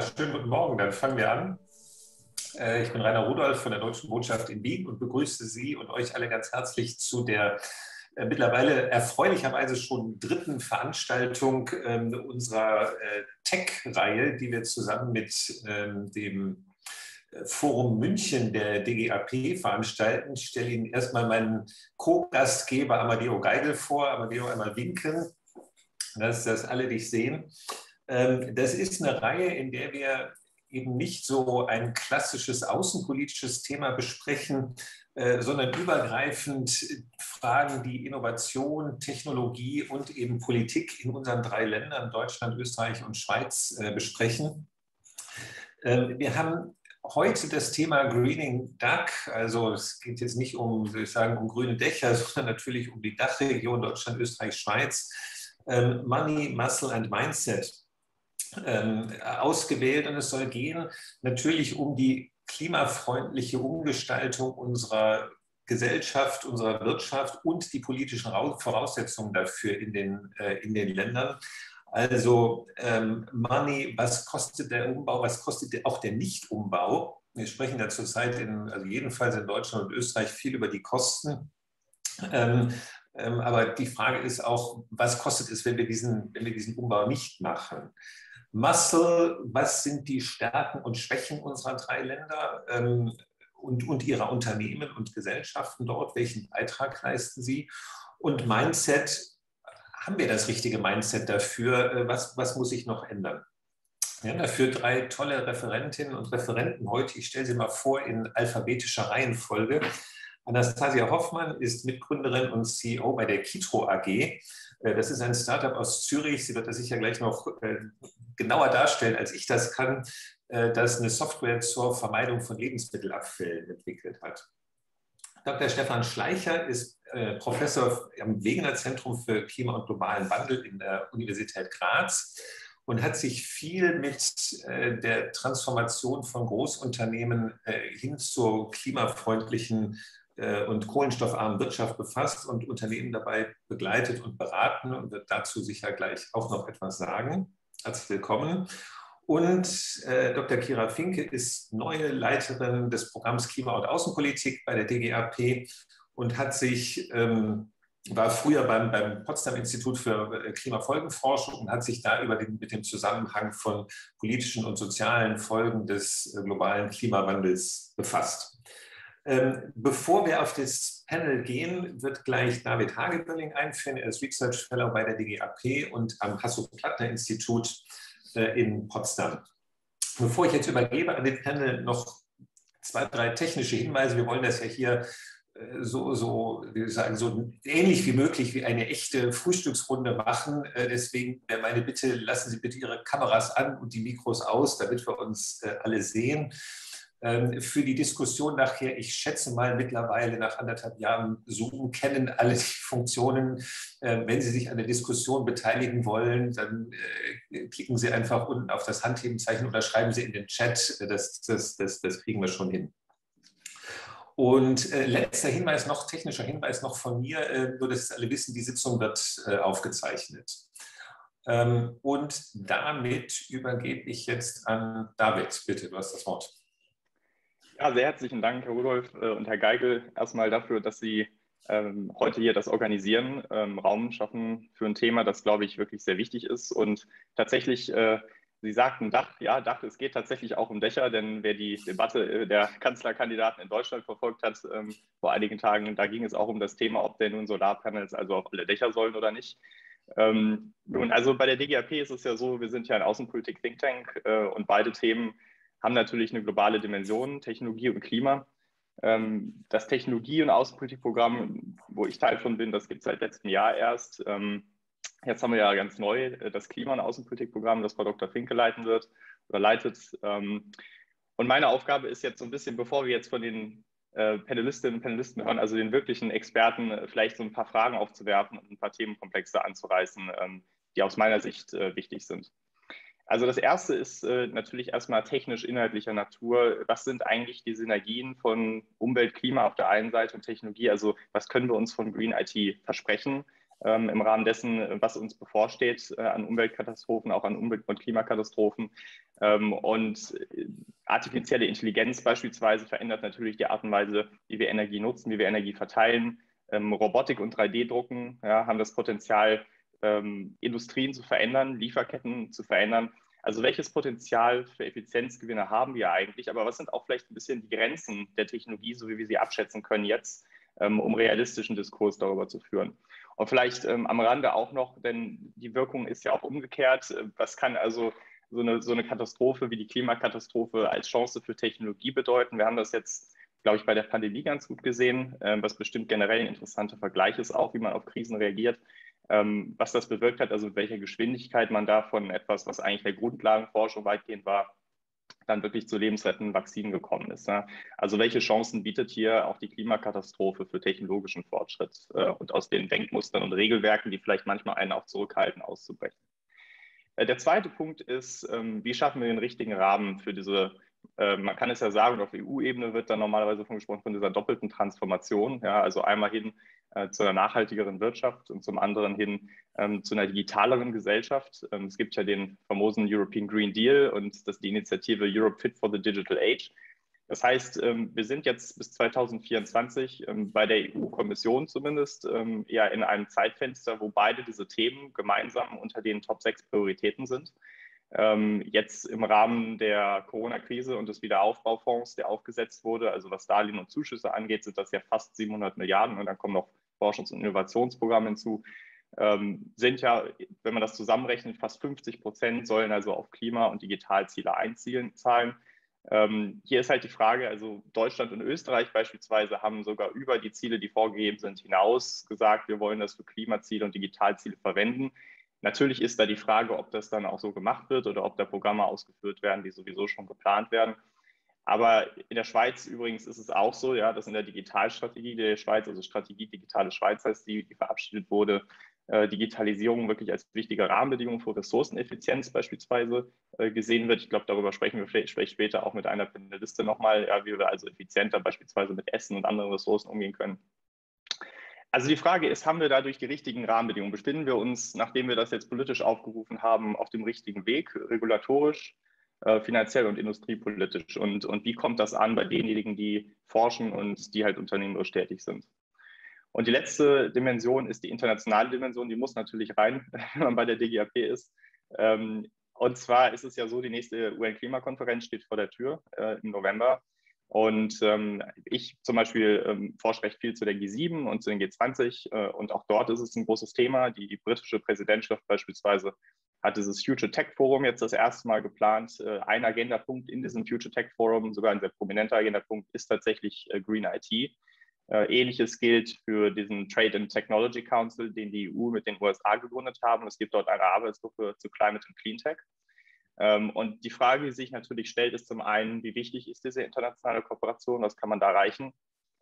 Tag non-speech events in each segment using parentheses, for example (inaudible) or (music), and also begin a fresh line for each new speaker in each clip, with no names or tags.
Schönen guten Morgen. Dann fangen wir an. Äh, ich bin Rainer Rudolph von der Deutschen Botschaft in Wien und begrüße Sie und euch alle ganz herzlich zu der äh, mittlerweile erfreulicherweise schon dritten Veranstaltung ähm, unserer äh, Tech-Reihe, die wir zusammen mit ähm, dem Forum München der DGAP veranstalten. Ich stelle Ihnen erstmal meinen Co-Gastgeber Amadeo Geigel vor. Amadeo, einmal winken, dass das alle dich sehen. Ähm, das ist eine Reihe, in der wir eben nicht so ein klassisches außenpolitisches Thema besprechen, äh, sondern übergreifend Fragen, die Innovation, Technologie und eben Politik in unseren drei Ländern, Deutschland, Österreich und Schweiz, äh, besprechen. Ähm, wir haben heute das Thema Greening Duck. Also es geht jetzt nicht um, soll ich sagen, um grüne Dächer, (laughs) sondern natürlich um die Dachregion Deutschland, Österreich, Schweiz. Ähm, Money, Muscle and Mindset ähm, ausgewählt und es soll gehen natürlich um die klimafreundliche Umgestaltung unserer Gesellschaft, unserer Wirtschaft und die politischen Voraussetzungen dafür in den, äh, in den Ländern. Also ähm, Money, was kostet der Umbau, was kostet auch der Nichtumbau? Wir sprechen da zurzeit in, also jedenfalls in Deutschland und Österreich viel über die Kosten. Ähm, ähm, aber die Frage ist auch, was kostet es, wenn wir diesen, wenn wir diesen Umbau nicht machen? Muscle, was sind die Stärken und Schwächen unserer drei Länder ähm, und, und ihrer Unternehmen und Gesellschaften dort? Welchen Beitrag leisten sie? Und Mindset, haben wir das richtige Mindset dafür? Äh, was, was muss sich noch ändern? Wir haben dafür drei tolle Referentinnen und Referenten heute. Ich stelle sie mal vor in alphabetischer Reihenfolge. Anastasia Hoffmann ist Mitgründerin und CEO bei der Kitro AG. Äh, das ist ein Startup aus Zürich. Sie wird das sicher gleich noch äh, genauer darstellen, als ich das kann, äh, das eine Software zur Vermeidung von Lebensmittelabfällen entwickelt hat. Dr. Stefan Schleicher ist Professor am Wegener Zentrum für Klima- und globalen Wandel in der Universität Graz und hat sich viel mit der Transformation von Großunternehmen hin zur klimafreundlichen und kohlenstoffarmen Wirtschaft befasst und Unternehmen dabei begleitet und beraten und wird dazu sicher gleich auch noch etwas sagen. Herzlich willkommen. Und äh, Dr. Kira Finke ist neue Leiterin des Programms Klima- und Außenpolitik bei der DGAP und hat sich, ähm, war früher beim, beim Potsdam Institut für äh, Klimafolgenforschung und hat sich da über den, mit dem Zusammenhang von politischen und sozialen Folgen des äh, globalen Klimawandels befasst. Ähm, bevor wir auf das Panel gehen, wird gleich David Hagebölling einführen. Er ist Research Fellow bei der DGAP und am Hasso-Plattner-Institut äh, in Potsdam. Bevor ich jetzt übergebe an den Panel noch zwei, drei technische Hinweise. Wir wollen das ja hier äh, so, so, wie sagen, so ähnlich wie möglich wie eine echte Frühstücksrunde machen. Äh, deswegen wäre meine Bitte, lassen Sie bitte Ihre Kameras an und die Mikros aus, damit wir uns äh, alle sehen. Ähm, für die Diskussion nachher, ich schätze mal mittlerweile nach anderthalb Jahren Zoom, kennen alle die (laughs) Funktionen. Ähm, wenn Sie sich an der Diskussion beteiligen wollen, dann äh, klicken Sie einfach unten auf das Handhebenzeichen oder schreiben Sie in den Chat. Das, das, das, das kriegen wir schon hin. Und äh, letzter Hinweis, noch technischer Hinweis noch von mir, äh, nur dass alle wissen, die Sitzung wird aufgezeichnet. Ähm, und damit übergebe ich jetzt an David. Bitte, du hast das Wort.
Ja, sehr herzlichen Dank, Herr Rudolf äh, und Herr Geigel, erstmal dafür, dass Sie ähm, heute hier das organisieren, ähm, Raum schaffen für ein Thema, das, glaube ich, wirklich sehr wichtig ist. Und tatsächlich, äh, Sie sagten Dach, ja, Dach, es geht tatsächlich auch um Dächer, denn wer die Debatte äh, der Kanzlerkandidaten in Deutschland verfolgt hat ähm, vor einigen Tagen, da ging es auch um das Thema, ob denn nun Solarpanels also auf alle Dächer sollen oder nicht. Ähm, und also bei der DGAP ist es ja so, wir sind ja ein Außenpolitik-Think Tank äh, und beide Themen haben natürlich eine globale Dimension, Technologie und Klima. Ähm, das Technologie- und Außenpolitikprogramm, wo ich Teil von bin, das gibt es seit letztem Jahr erst. Ähm, jetzt haben wir ja ganz neu äh, das Klima- und Außenpolitikprogramm, das Frau Dr. Finke leiten wird oder leitet. Ähm, und meine Aufgabe ist jetzt so ein bisschen, bevor wir jetzt von den äh, Panelistinnen und Panelisten hören, also den wirklichen Experten, äh, vielleicht so ein paar Fragen aufzuwerfen und ein paar Themenkomplexe anzureißen, die aus meiner Sicht wichtig sind. Also das erste ist äh, natürlich erstmal technisch inhaltlicher Natur. Was sind eigentlich die Synergien von Umwelt, Klima auf der einen Seite und Technologie? Also was können wir uns von Green IT versprechen? ähm, im Rahmen dessen, was uns bevorsteht äh, an Umweltkatastrophen, auch an Umwelt- und Klimakatastrophen. Ähm, und äh, artifizielle Intelligenz beispielsweise verändert natürlich die Art und Weise, wie wir Energie nutzen, wie wir Energie verteilen. Ähm, Robotik und 3D-Drucken ja, haben das Potenzial, ähm, Industrien zu verändern, Lieferketten zu verändern. Also welches Potenzial für Effizienzgewinne haben wir eigentlich? Aber was sind auch vielleicht ein bisschen die Grenzen der Technologie, so wie wir sie abschätzen können jetzt, ähm, um realistischen Diskurs darüber zu führen? Und vielleicht ähm, am Rande auch noch, denn die Wirkung ist ja auch umgekehrt. Was kann also so eine, so eine Katastrophe wie die Klimakatastrophe als Chance für Technologie bedeuten? Wir haben das jetzt, glaube ich, bei der Pandemie ganz gut gesehen, äh, was bestimmt generell ein interessanter Vergleich ist, auch wie man auf Krisen reagiert ähm, was das bewirkt hat, also mit welcher Geschwindigkeit man da von etwas, was eigentlich der Grundlagenforschung weitgehend war, dann wirklich zu lebensrettenden Vakzinen gekommen ist. Also welche Chancen bietet hier auch die Klimakatastrophe für technologischen Fortschritt äh, und aus den Denkmustern und Regelwerken, die vielleicht manchmal einen auch zurückhalten, auszubrechen. Äh, der zweite Punkt ist, ähm, wie schaffen wir den richtigen Rahmen für diese äh, man kann es ja sagen, auf EU-Ebene wird dann normalerweise von gesprochen von dieser doppelten Transformation. Ja, also einmal hin zu einer nachhaltigeren Wirtschaft und zum anderen hin ähm, zu einer digitaleren Gesellschaft. Ähm, es gibt ja den famosen European Green Deal und das die Initiative Europe Fit for the Digital Age. Das heißt, ähm, wir sind jetzt bis 2024 ähm, bei der EU-Kommission zumindest ähm, ja in einem Zeitfenster, wo beide diese Themen gemeinsam unter den Top 6 Prioritäten sind. Ähm, jetzt im Rahmen der Corona-Krise und des Wiederaufbaufonds, der aufgesetzt wurde, also was Darlehen und Zuschüsse angeht, sind das ja fast 700 Milliarden und dann kommen noch Forschungs- und Innovationsprogramme hinzu, ähm, sind ja, wenn man das zusammenrechnet, fast 50 Prozent sollen also auf Klima- und Digitalziele einzahlen. Ähm, hier ist halt die Frage, also Deutschland und Österreich beispielsweise haben sogar über die Ziele, die vorgegeben sind, hinaus gesagt, wir wollen das für Klimaziele und Digitalziele verwenden. Natürlich ist da die Frage, ob das dann auch so gemacht wird oder ob da Programme ausgeführt werden, die sowieso schon geplant werden. Aber in der Schweiz übrigens ist es auch so, ja, dass in der Digitalstrategie der Schweiz, also Strategie Digitale Schweiz heißt die, die verabschiedet wurde, äh, Digitalisierung wirklich als wichtige Rahmenbedingung für Ressourceneffizienz beispielsweise äh, gesehen wird. Ich glaube, darüber sprechen wir vielleicht, vielleicht später auch mit einer Paneliste nochmal, ja, wie wir also effizienter beispielsweise mit Essen und anderen Ressourcen umgehen können. Also die Frage ist, haben wir dadurch die richtigen Rahmenbedingungen? Befinden wir uns, nachdem wir das jetzt politisch aufgerufen haben, auf dem richtigen Weg, regulatorisch, äh, finanziell und industriepolitisch? Und, und wie kommt das an bei denjenigen, die forschen und die halt unternehmerisch tätig sind? Und die letzte Dimension ist die internationale Dimension, die muss natürlich rein, (laughs) wenn man bei der DGAP ist. Ähm, und zwar ist es ja so, die nächste UN-Klimakonferenz steht vor der Tür äh, im November. Und ähm, ich zum Beispiel ähm, forsche recht viel zu der G7 und zu den G20 äh, und auch dort ist es ein großes Thema. Die britische Präsidentschaft beispielsweise hat dieses Future Tech Forum jetzt das erste Mal geplant. Äh, ein Agendapunkt in diesem Future Tech Forum, sogar ein sehr prominenter Agendapunkt, ist tatsächlich äh, Green IT. Äh, ähnliches gilt für diesen Trade and Technology Council, den die EU mit den USA gegründet haben. Es gibt dort eine Arbeitsgruppe zu Climate and Clean Tech. Ähm, und die Frage, die sich natürlich stellt, ist zum einen, wie wichtig ist diese internationale Kooperation, was kann man da erreichen?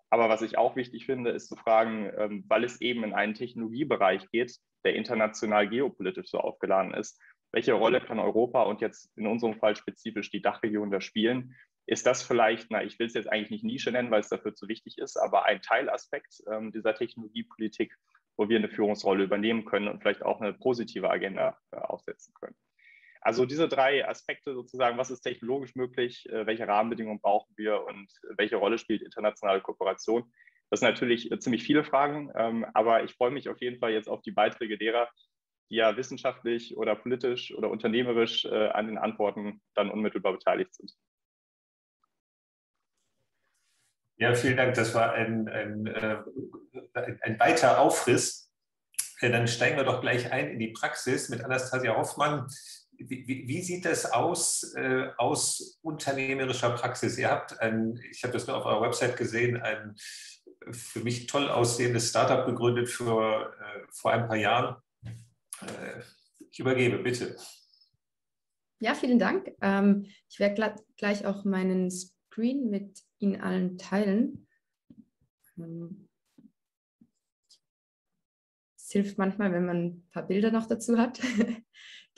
Aber was ich auch wichtig finde, ist zu fragen, ähm, weil es eben in einen Technologiebereich geht, der international geopolitisch so aufgeladen ist, welche Rolle kann Europa und jetzt in unserem Fall spezifisch die Dachregion da spielen? Ist das vielleicht, na, ich will es jetzt eigentlich nicht Nische nennen, weil es dafür zu wichtig ist, aber ein Teilaspekt ähm, dieser Technologiepolitik, wo wir eine Führungsrolle übernehmen können und vielleicht auch eine positive Agenda äh, aufsetzen können? Also diese drei Aspekte sozusagen, was ist technologisch möglich, äh, welche Rahmenbedingungen brauchen wir und welche Rolle spielt internationale Kooperation. Das sind natürlich äh, ziemlich viele Fragen, ähm, aber ich freue mich auf jeden Fall jetzt auf die Beiträge derer, die ja wissenschaftlich oder politisch oder unternehmerisch äh, an den Antworten dann unmittelbar beteiligt sind.
Ja, vielen Dank. Das war ein, ein, ein weiter Aufriss. Dann steigen wir doch gleich ein in die Praxis mit Anastasia Hoffmann wie, wie, sieht das aus äh, aus unternehmerischer Praxis? Ihr habt ein, ich habe das nur auf eurer Website gesehen, ein für mich toll aussehendes Startup gegründet für, äh, vor ein paar Jahren. Äh, ich übergebe, bitte.
Ja, vielen Dank. Ähm, ich werde gleich auch meinen Screen mit Ihnen allen teilen. Ähm, es hilft manchmal, wenn man ein paar Bilder noch dazu hat. (laughs)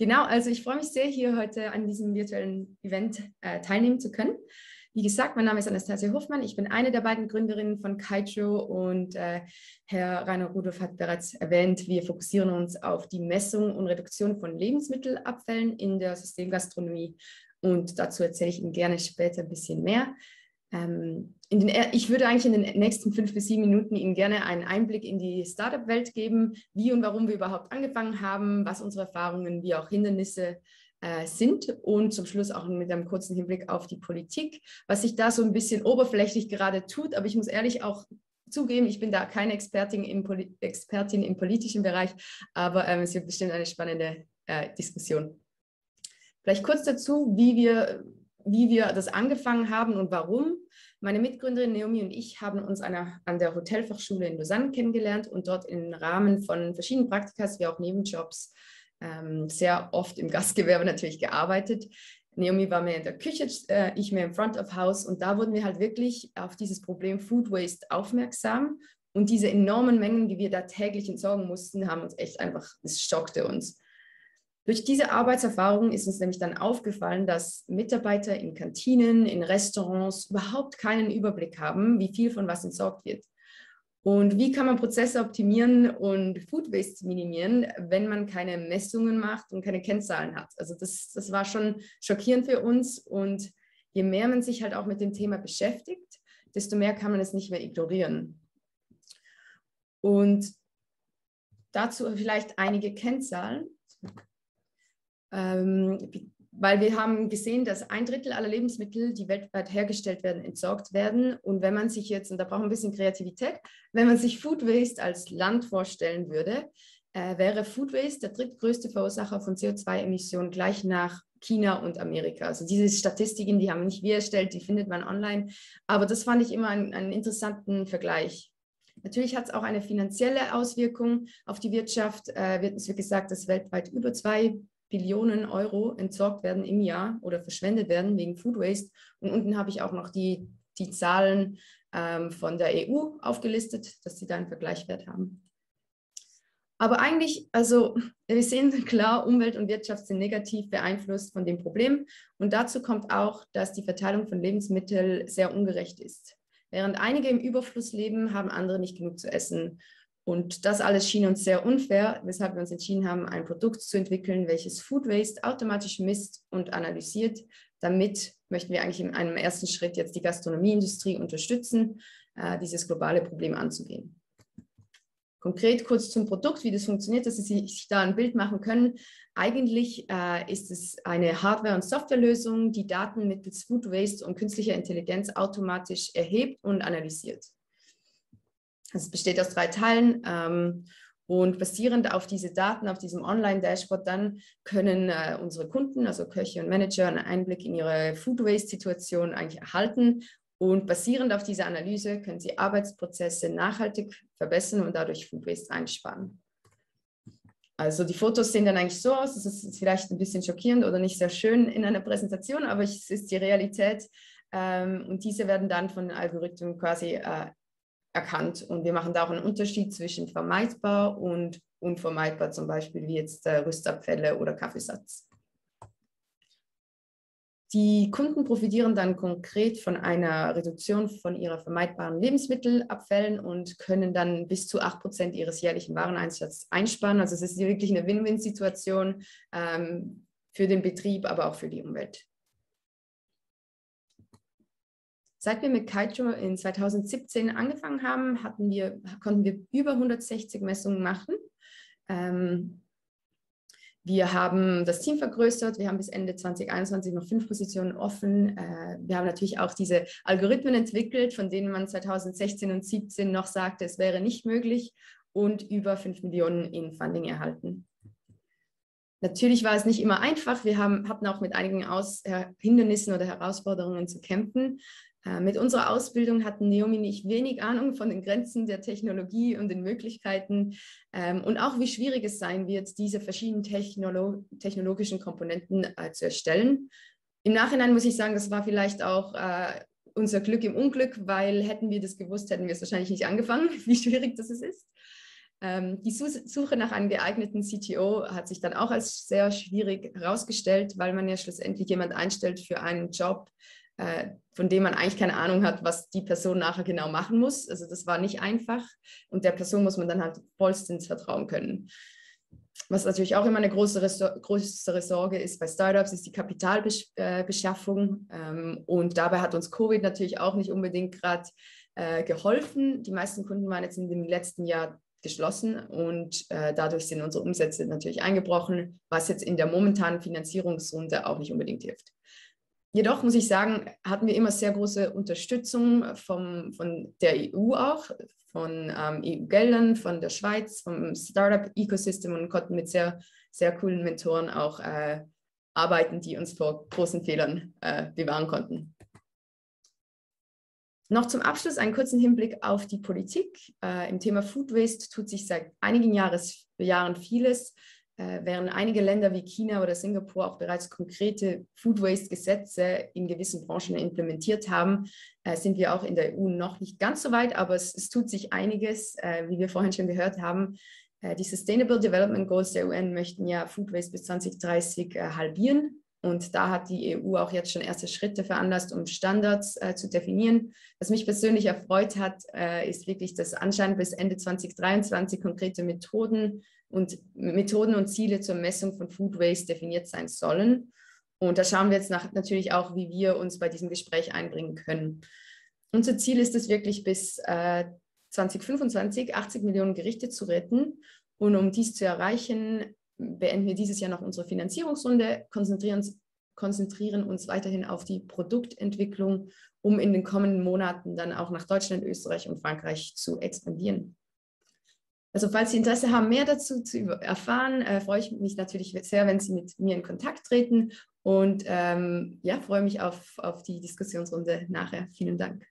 Genau, also ich freue mich sehr, hier heute an diesem virtuellen Event äh, teilnehmen zu können. Wie gesagt, mein Name ist Anastasia Hofmann. Ich bin eine der beiden Gründerinnen von Kaiju und äh, Herr Rainer Rudolf hat bereits erwähnt, wir fokussieren uns auf die Messung und Reduktion von Lebensmittelabfällen in der Systemgastronomie und dazu erzähle ich Ihnen gerne später ein bisschen mehr. Ähm, den, ich würde eigentlich in den nächsten fünf bis sieben Minuten Ihnen gerne einen Einblick in die Startup-Welt geben, wie und warum wir überhaupt angefangen haben, was unsere Erfahrungen, wie auch Hindernisse äh, sind und zum Schluss auch mit einem kurzen Hinblick auf die Politik, was sich da so ein bisschen oberflächlich gerade tut. Aber ich muss ehrlich auch zugeben, ich bin da keine Expertin im, Poli Expertin im politischen Bereich, aber ähm, es wird bestimmt eine spannende äh, Diskussion. Vielleicht kurz dazu, wie wir, wie wir das angefangen haben und warum. Meine Mitgründerin Naomi und ich haben uns einer, an der Hotelfachschule in Lausanne kennengelernt und dort im Rahmen von verschiedenen Praktikas wie auch Nebenjobs ähm, sehr oft im Gastgewerbe (laughs) natürlich gearbeitet. Naomi war mehr in der Küche, äh, ich mehr im Front of House und da wurden wir halt wirklich auf dieses Problem Food Waste aufmerksam und diese enormen Mengen, die wir da täglich entsorgen mussten, haben uns echt einfach, es schockte uns. Durch diese Arbeitserfahrung ist uns nämlich dann aufgefallen, dass Mitarbeiter in Kantinen, in Restaurants überhaupt keinen Überblick haben, wie viel von was entsorgt wird. Und wie kann man Prozesse optimieren und Food Waste minimieren, wenn man keine Messungen macht und keine Kennzahlen hat? Also das, das war schon schockierend für uns. Und je mehr man sich halt auch mit dem Thema beschäftigt, desto mehr kann man es nicht mehr ignorieren. Und dazu vielleicht einige Kennzahlen. Ähm, weil wir haben gesehen, dass ein Drittel aller Lebensmittel, die weltweit hergestellt werden, entsorgt werden. Und wenn man sich jetzt, und da braucht man ein bisschen Kreativität, wenn man sich Food Waste als Land vorstellen würde, äh, wäre Food Waste der drittgrößte Verursacher von CO2-Emissionen gleich nach China und Amerika. Also diese Statistiken, die haben nicht wir erstellt, die findet man online. Aber das fand ich immer einen, einen interessanten Vergleich. Natürlich hat es auch eine finanzielle Auswirkung auf die Wirtschaft. Äh, wird uns wie gesagt, dass weltweit über zwei Billionen Euro entsorgt werden im Jahr oder verschwendet werden wegen Food Waste. Und unten habe ich auch noch die, die Zahlen ähm, von der EU aufgelistet, dass sie da einen Vergleichswert haben. Aber eigentlich, also wir sehen (laughs) klar, Umwelt und Wirtschaft sind negativ beeinflusst von dem Problem. Und dazu kommt auch, dass die Verteilung von Lebensmitteln sehr ungerecht ist. Während einige im Überfluss leben, haben andere nicht genug zu essen. Und das alles schien uns sehr unfair, weshalb wir uns entschieden haben, ein Produkt zu entwickeln, welches Food Waste automatisch misst und analysiert. Damit möchten wir eigentlich in einem ersten Schritt jetzt die Gastronomieindustrie unterstützen, äh, dieses globale Problem anzugehen. Konkret kurz zum Produkt, wie das funktioniert, dass Sie sich da ein Bild machen können. Eigentlich äh, ist es eine Hardware- und Softwarelösung, die Daten mittels Food Waste und künstlicher Intelligenz automatisch erhebt und analysiert. Es besteht aus drei Teilen. Ähm, und basierend auf diese Daten, auf diesem Online-Dashboard, dann können äh, unsere Kunden, also Köche und Manager, einen Einblick in ihre Food Waste-Situation eigentlich erhalten. Und basierend auf dieser Analyse können sie Arbeitsprozesse nachhaltig verbessern und dadurch Food Waste einsparen. Also die Fotos sehen dann eigentlich so aus, das ist vielleicht ein bisschen schockierend oder nicht sehr schön in einer Präsentation, aber es ist die Realität. Ähm, und diese werden dann von Algorithmen quasi äh, erkannt. Und wir machen da auch einen Unterschied zwischen vermeidbar und unvermeidbar, zum Beispiel wie jetzt äh, Rüstabfälle oder Kaffeesatz. Die Kunden profitieren dann konkret von einer Reduktion von ihrer vermeidbaren Lebensmittelabfällen und können dann bis zu 8% ihres jährlichen Wareneinsatzes einsparen. Also es ist wirklich eine Win-Win-Situation ähm, für den Betrieb, aber auch für die Umwelt. Seit wir mit Kaito in 2017 angefangen haben, hatten wir, konnten wir über 160 Messungen machen. Ähm, wir haben das Team vergrößert. Wir haben bis Ende 2021 noch fünf Positionen offen. Äh, wir haben natürlich auch diese Algorithmen entwickelt, von denen man 2016 und 2017 noch sagte, es wäre nicht möglich und über fünf Millionen in Funding erhalten. Natürlich war es nicht immer einfach. Wir haben, hatten auch mit einigen Aus, Hindernissen oder Herausforderungen zu kämpfen. Äh, mit unserer Ausbildung hatten Naomi und ich wenig Ahnung von den Grenzen der Technologie und den Möglichkeiten ähm, und auch wie schwierig es sein wird, diese verschiedenen Technolo technologischen Komponenten äh, zu erstellen. Im Nachhinein muss ich sagen, das war vielleicht auch äh, unser Glück im Unglück, weil hätten wir das gewusst, hätten wir es wahrscheinlich nicht angefangen, (laughs) wie schwierig das ist. Ähm, die Suche nach einem geeigneten CTO hat sich dann auch als sehr schwierig herausgestellt, weil man ja schlussendlich jemand einstellt für einen Job, von dem man eigentlich keine Ahnung hat, was die Person nachher genau machen muss. Also das war nicht einfach und der Person muss man dann halt vollstens vertrauen können. Was natürlich auch immer eine größere, größere Sorge ist bei Startups, ist die Kapitalbeschaffung. Ähm, und dabei hat uns Covid natürlich auch nicht unbedingt gerade äh, geholfen. Die meisten Kunden waren jetzt in dem letzten Jahr geschlossen und äh, dadurch sind unsere Umsätze natürlich eingebrochen, was jetzt in der momentanen Finanzierungsrunde auch nicht unbedingt hilft. Jedoch muss ich sagen, hatten wir immer sehr große Unterstützung vom, von der EU auch, von ähm, EU-Geldern, von der Schweiz, vom Startup-Ecosystem und konnten mit sehr, sehr coolen Mentoren auch äh, arbeiten, die uns vor großen Fehlern äh, bewahren konnten. Noch zum Abschluss einen kurzen Hinblick auf die Politik. Äh, Im Thema Food Waste tut sich seit einigen Jahres, Jahren vieles. Äh, während einige Länder wie China oder Singapur auch bereits konkrete Food Waste-Gesetze in gewissen Branchen implementiert haben, äh, sind wir auch in der EU noch nicht ganz so weit, aber es, es tut sich einiges, äh, wie wir vorhin schon gehört haben. Die Sustainable Development Goals der UN möchten ja Food Waste bis 2030 halbieren. Und da hat die EU auch jetzt schon erste Schritte veranlasst, um Standards äh, zu definieren. Was mich persönlich erfreut hat, äh, ist wirklich, dass anscheinend bis Ende 2023 konkrete Methoden und Methoden und Ziele zur Messung von Food Waste definiert sein sollen. Und da schauen wir jetzt nach, natürlich auch, wie wir uns bei diesem Gespräch einbringen können. Unser Ziel ist es wirklich bis äh, 2025 80 Millionen Gerichte zu retten. Und um dies zu erreichen, beenden wir dieses Jahr noch unsere Finanzierungsrunde, konzentrieren, konzentrieren uns weiterhin auf die Produktentwicklung, um in den kommenden Monaten dann auch nach Deutschland, Österreich und Frankreich zu expandieren. Also falls Sie Interesse haben, mehr dazu zu erfahren, äh, freue ich mich natürlich sehr, wenn Sie mit mir in Kontakt treten und ähm, ja, freue mich auf, auf die Diskussionsrunde nachher. Vielen Dank.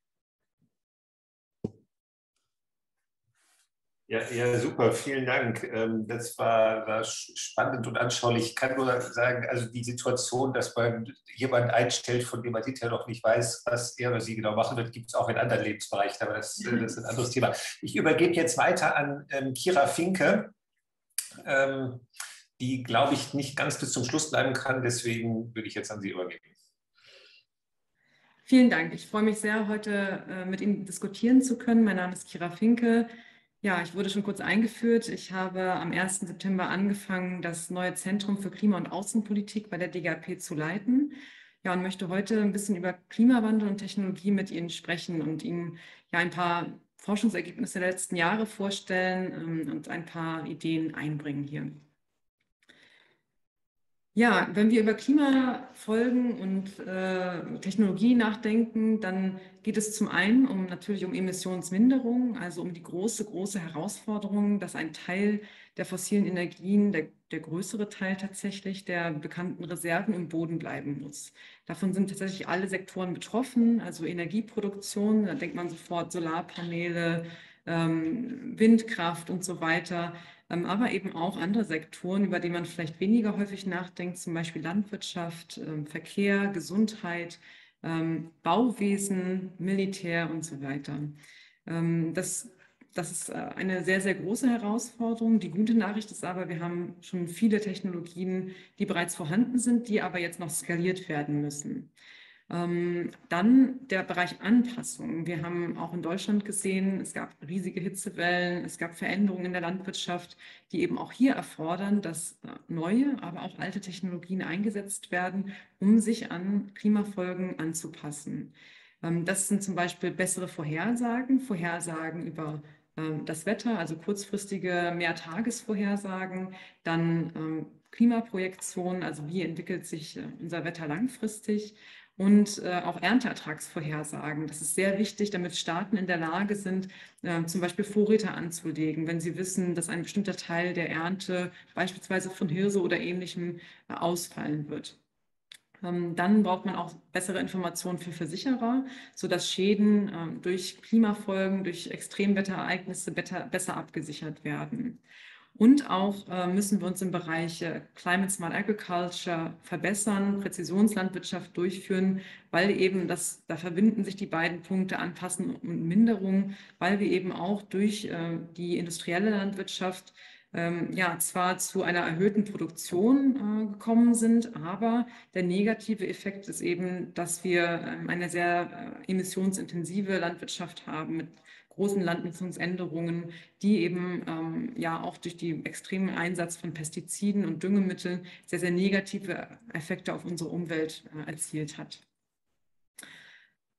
Ja, ja, super, vielen Dank. Ähm, das war, war, spannend und anschaulich. Ich kann nur sagen, also die Situation, dass man jemanden einstellt, von dem man hinterher noch nicht weiß, was er oder sie genau machen wird, gibt es auch in anderen Lebensbereichen, aber das, äh, das, ist ein anderes Thema. Ich übergebe jetzt weiter an ähm, Kira Finke, ähm, die, glaube ich, nicht ganz bis zum Schluss bleiben kann. Deswegen würde ich jetzt an Sie übergeben.
Vielen Dank. Ich freue mich sehr, heute äh, mit Ihnen diskutieren zu können. Mein Name ist Kira Finke. Ja, ich wurde schon kurz eingeführt. Ich habe am 1. September angefangen, das neue Zentrum für Klima- und Außenpolitik bei der DGAP zu leiten. Ja, und möchte heute ein bisschen über Klimawandel und Technologie mit Ihnen sprechen und Ihnen ja ein paar Forschungsergebnisse der letzten Jahre vorstellen ähm, und ein paar Ideen einbringen hier. Ja, wenn wir über Klimafolgen und äh, Technologie nachdenken, dann geht es zum einen um natürlich um Emissionsminderung, also um die große, große Herausforderung, dass ein Teil der fossilen Energien, der, der größere Teil tatsächlich der bekannten Reserven im Boden bleiben muss. Davon sind tatsächlich alle Sektoren betroffen, also Energieproduktion, da denkt man sofort Solarpaneele, ähm, Windkraft und so weiter. Ähm, aber eben auch andere Sektoren, über die man vielleicht weniger häufig nachdenkt, zum Beispiel Landwirtschaft, ähm, Verkehr, Gesundheit, ähm, Bauwesen, Militär und so weiter. Das, das ist äh, eine sehr, sehr große Herausforderung. Die gute Nachricht ist aber, wir haben schon viele Technologien, die bereits vorhanden sind, die aber jetzt noch skaliert werden müssen. Ähm, dann der Bereich Anpassung. Wir haben auch in Deutschland gesehen, es gab riesige Hitzewellen, es gab Veränderungen in der Landwirtschaft, die eben auch hier erfordern, dass äh, neue, aber auch alte Technologien eingesetzt werden, um sich an Klimafolgen anzupassen. Ähm, das sind zum Beispiel bessere Vorhersagen, Vorhersagen über ähm, das Wetter, also kurzfristige Mehrtagesvorhersagen, dann Klimaprojektionen, also wie entwickelt sich äh, unser Wetter langfristig und äh, auch Ernteertragsvorhersagen. Das ist sehr wichtig, damit Staaten in der Lage sind, äh, zum Beispiel Vorräte anzulegen, wenn sie wissen, dass ein bestimmter Teil der Ernte beispielsweise von Hirse oder ähnlichem äh, ausfallen wird. Ähm, dann braucht man auch bessere Informationen für Versicherer, sodass Schäden ähm, durch Klimafolgen, durch Extremwetterereignisse besser abgesichert werden. Und auch äh, müssen wir uns im Bereich äh, Climate Smart Agriculture verbessern, Präzisionslandwirtschaft durchführen, weil eben das, da verbinden sich die beiden Punkte Anpassen und Minderung, weil wir eben auch durch äh, die industrielle Landwirtschaft ähm, ja zwar zu einer erhöhten Produktion äh, gekommen sind, aber der negative Effekt ist eben, dass wir ähm, eine sehr äh, emissionsintensive Landwirtschaft haben mit großen Landnutzungsänderungen, die eben ähm, ja auch durch den extremen Einsatz von Pestiziden und Düngemitteln sehr, sehr negative Effekte auf unsere Umwelt äh, erzielt hat.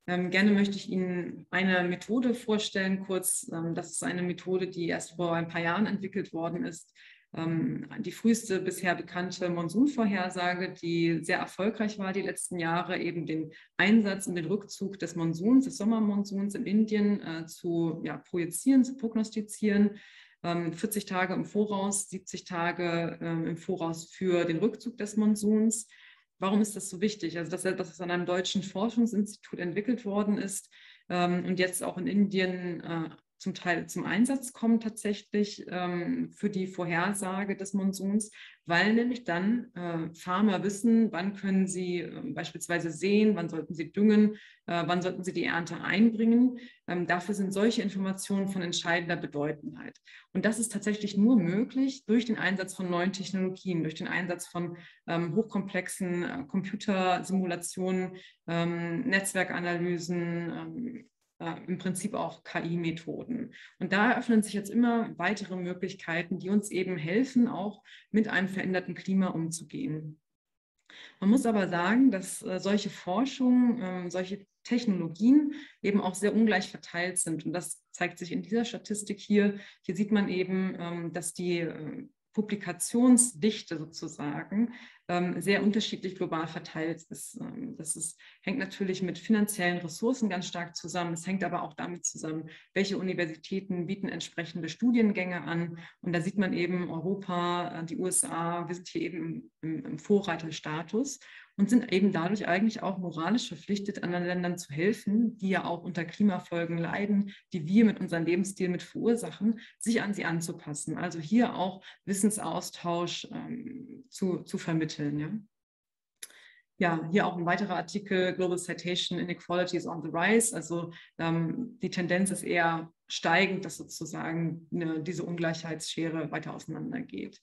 Ähm, gerne möchte ich Ihnen eine Methode vorstellen, kurz. Ähm, das ist eine Methode, die erst vor ein paar Jahren entwickelt worden ist. Ähm, die früheste bisher bekannte Monsunvorhersage, die sehr erfolgreich war die letzten Jahre, eben den Einsatz und den Rückzug des Monsuns, des Sommermonsuns in Indien äh, zu ja, projizieren, zu prognostizieren. 40 Tage im Voraus, 70 Tage im Voraus für den Rückzug des Monsuns. Warum ist das so wichtig? Also, dass, dass es an einem deutschen Forschungsinstitut entwickelt worden ist ähm, und jetzt auch in Indien äh, zum Teil zum Einsatz kommen tatsächlich ähm, für die Vorhersage des Monsuns, weil nämlich dann äh, Farmer wissen, wann können sie äh, beispielsweise sehen, wann sollten sie düngen, äh, wann sollten sie die Ernte einbringen. Ähm, dafür sind solche Informationen von entscheidender Bedeutendheit. Und das ist tatsächlich nur möglich durch den Einsatz von neuen Technologien, durch den Einsatz von ähm, hochkomplexen äh, Computersimulationen, ähm, Netzwerkanalysen, ähm, äh, im Prinzip auch KI-Methoden. Und da eröffnen sich jetzt immer weitere Möglichkeiten, die uns eben helfen, auch mit einem veränderten Klima umzugehen. Man muss aber sagen, dass äh, solche Forschung, äh, solche Technologien eben auch sehr ungleich verteilt sind. Und das zeigt sich in dieser Statistik hier. Hier sieht man eben, ähm, dass die äh, Publikationsdichte sozusagen ähm, sehr unterschiedlich global verteilt ist. Ähm, das ist, hängt natürlich mit finanziellen Ressourcen ganz stark zusammen. Es hängt aber auch damit zusammen, welche Universitäten bieten entsprechende Studiengänge an. Und da sieht man eben Europa, äh, die USA, wir sind hier eben im, im Vorreiterstatus und sind eben dadurch eigentlich auch moralisch verpflichtet, anderen Ländern zu helfen, die ja auch unter Klimafolgen leiden, die wir mit unserem Lebensstil mit verursachen, sich an sie anzupassen. Also hier auch Wissensaustausch ähm, zu, zu vermitteln. Ja? ja, hier auch ein weiterer Artikel, Global Citation Inequality is on the Rise. Also ähm, die Tendenz ist eher steigend, dass sozusagen eine, diese Ungleichheitsschere weiter auseinandergeht.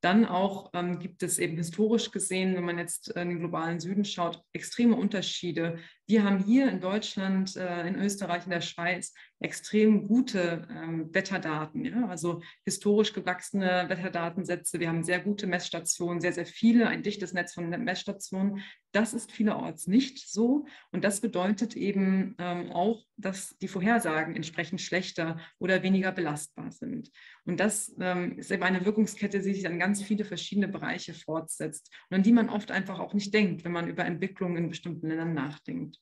Dann auch ähm, gibt es eben historisch gesehen, wenn man jetzt in den globalen Süden schaut, extreme Unterschiede. Wir haben hier in Deutschland, äh, in Österreich, in der Schweiz extrem gute ähm, Wetterdaten, ja? also historisch gewachsene Wetterdatensätze. Wir haben sehr gute Messstationen, sehr, sehr viele, ein dichtes Netz von Messstationen. Das ist vielerorts nicht so. Und das bedeutet eben ähm, auch, dass die Vorhersagen entsprechend schlechter oder weniger belastbar sind. Und das ähm, ist eben eine Wirkungskette, die sich an ganz viele verschiedene Bereiche fortsetzt und an die man oft einfach auch nicht denkt, wenn man über Entwicklungen in bestimmten Ländern nachdenkt.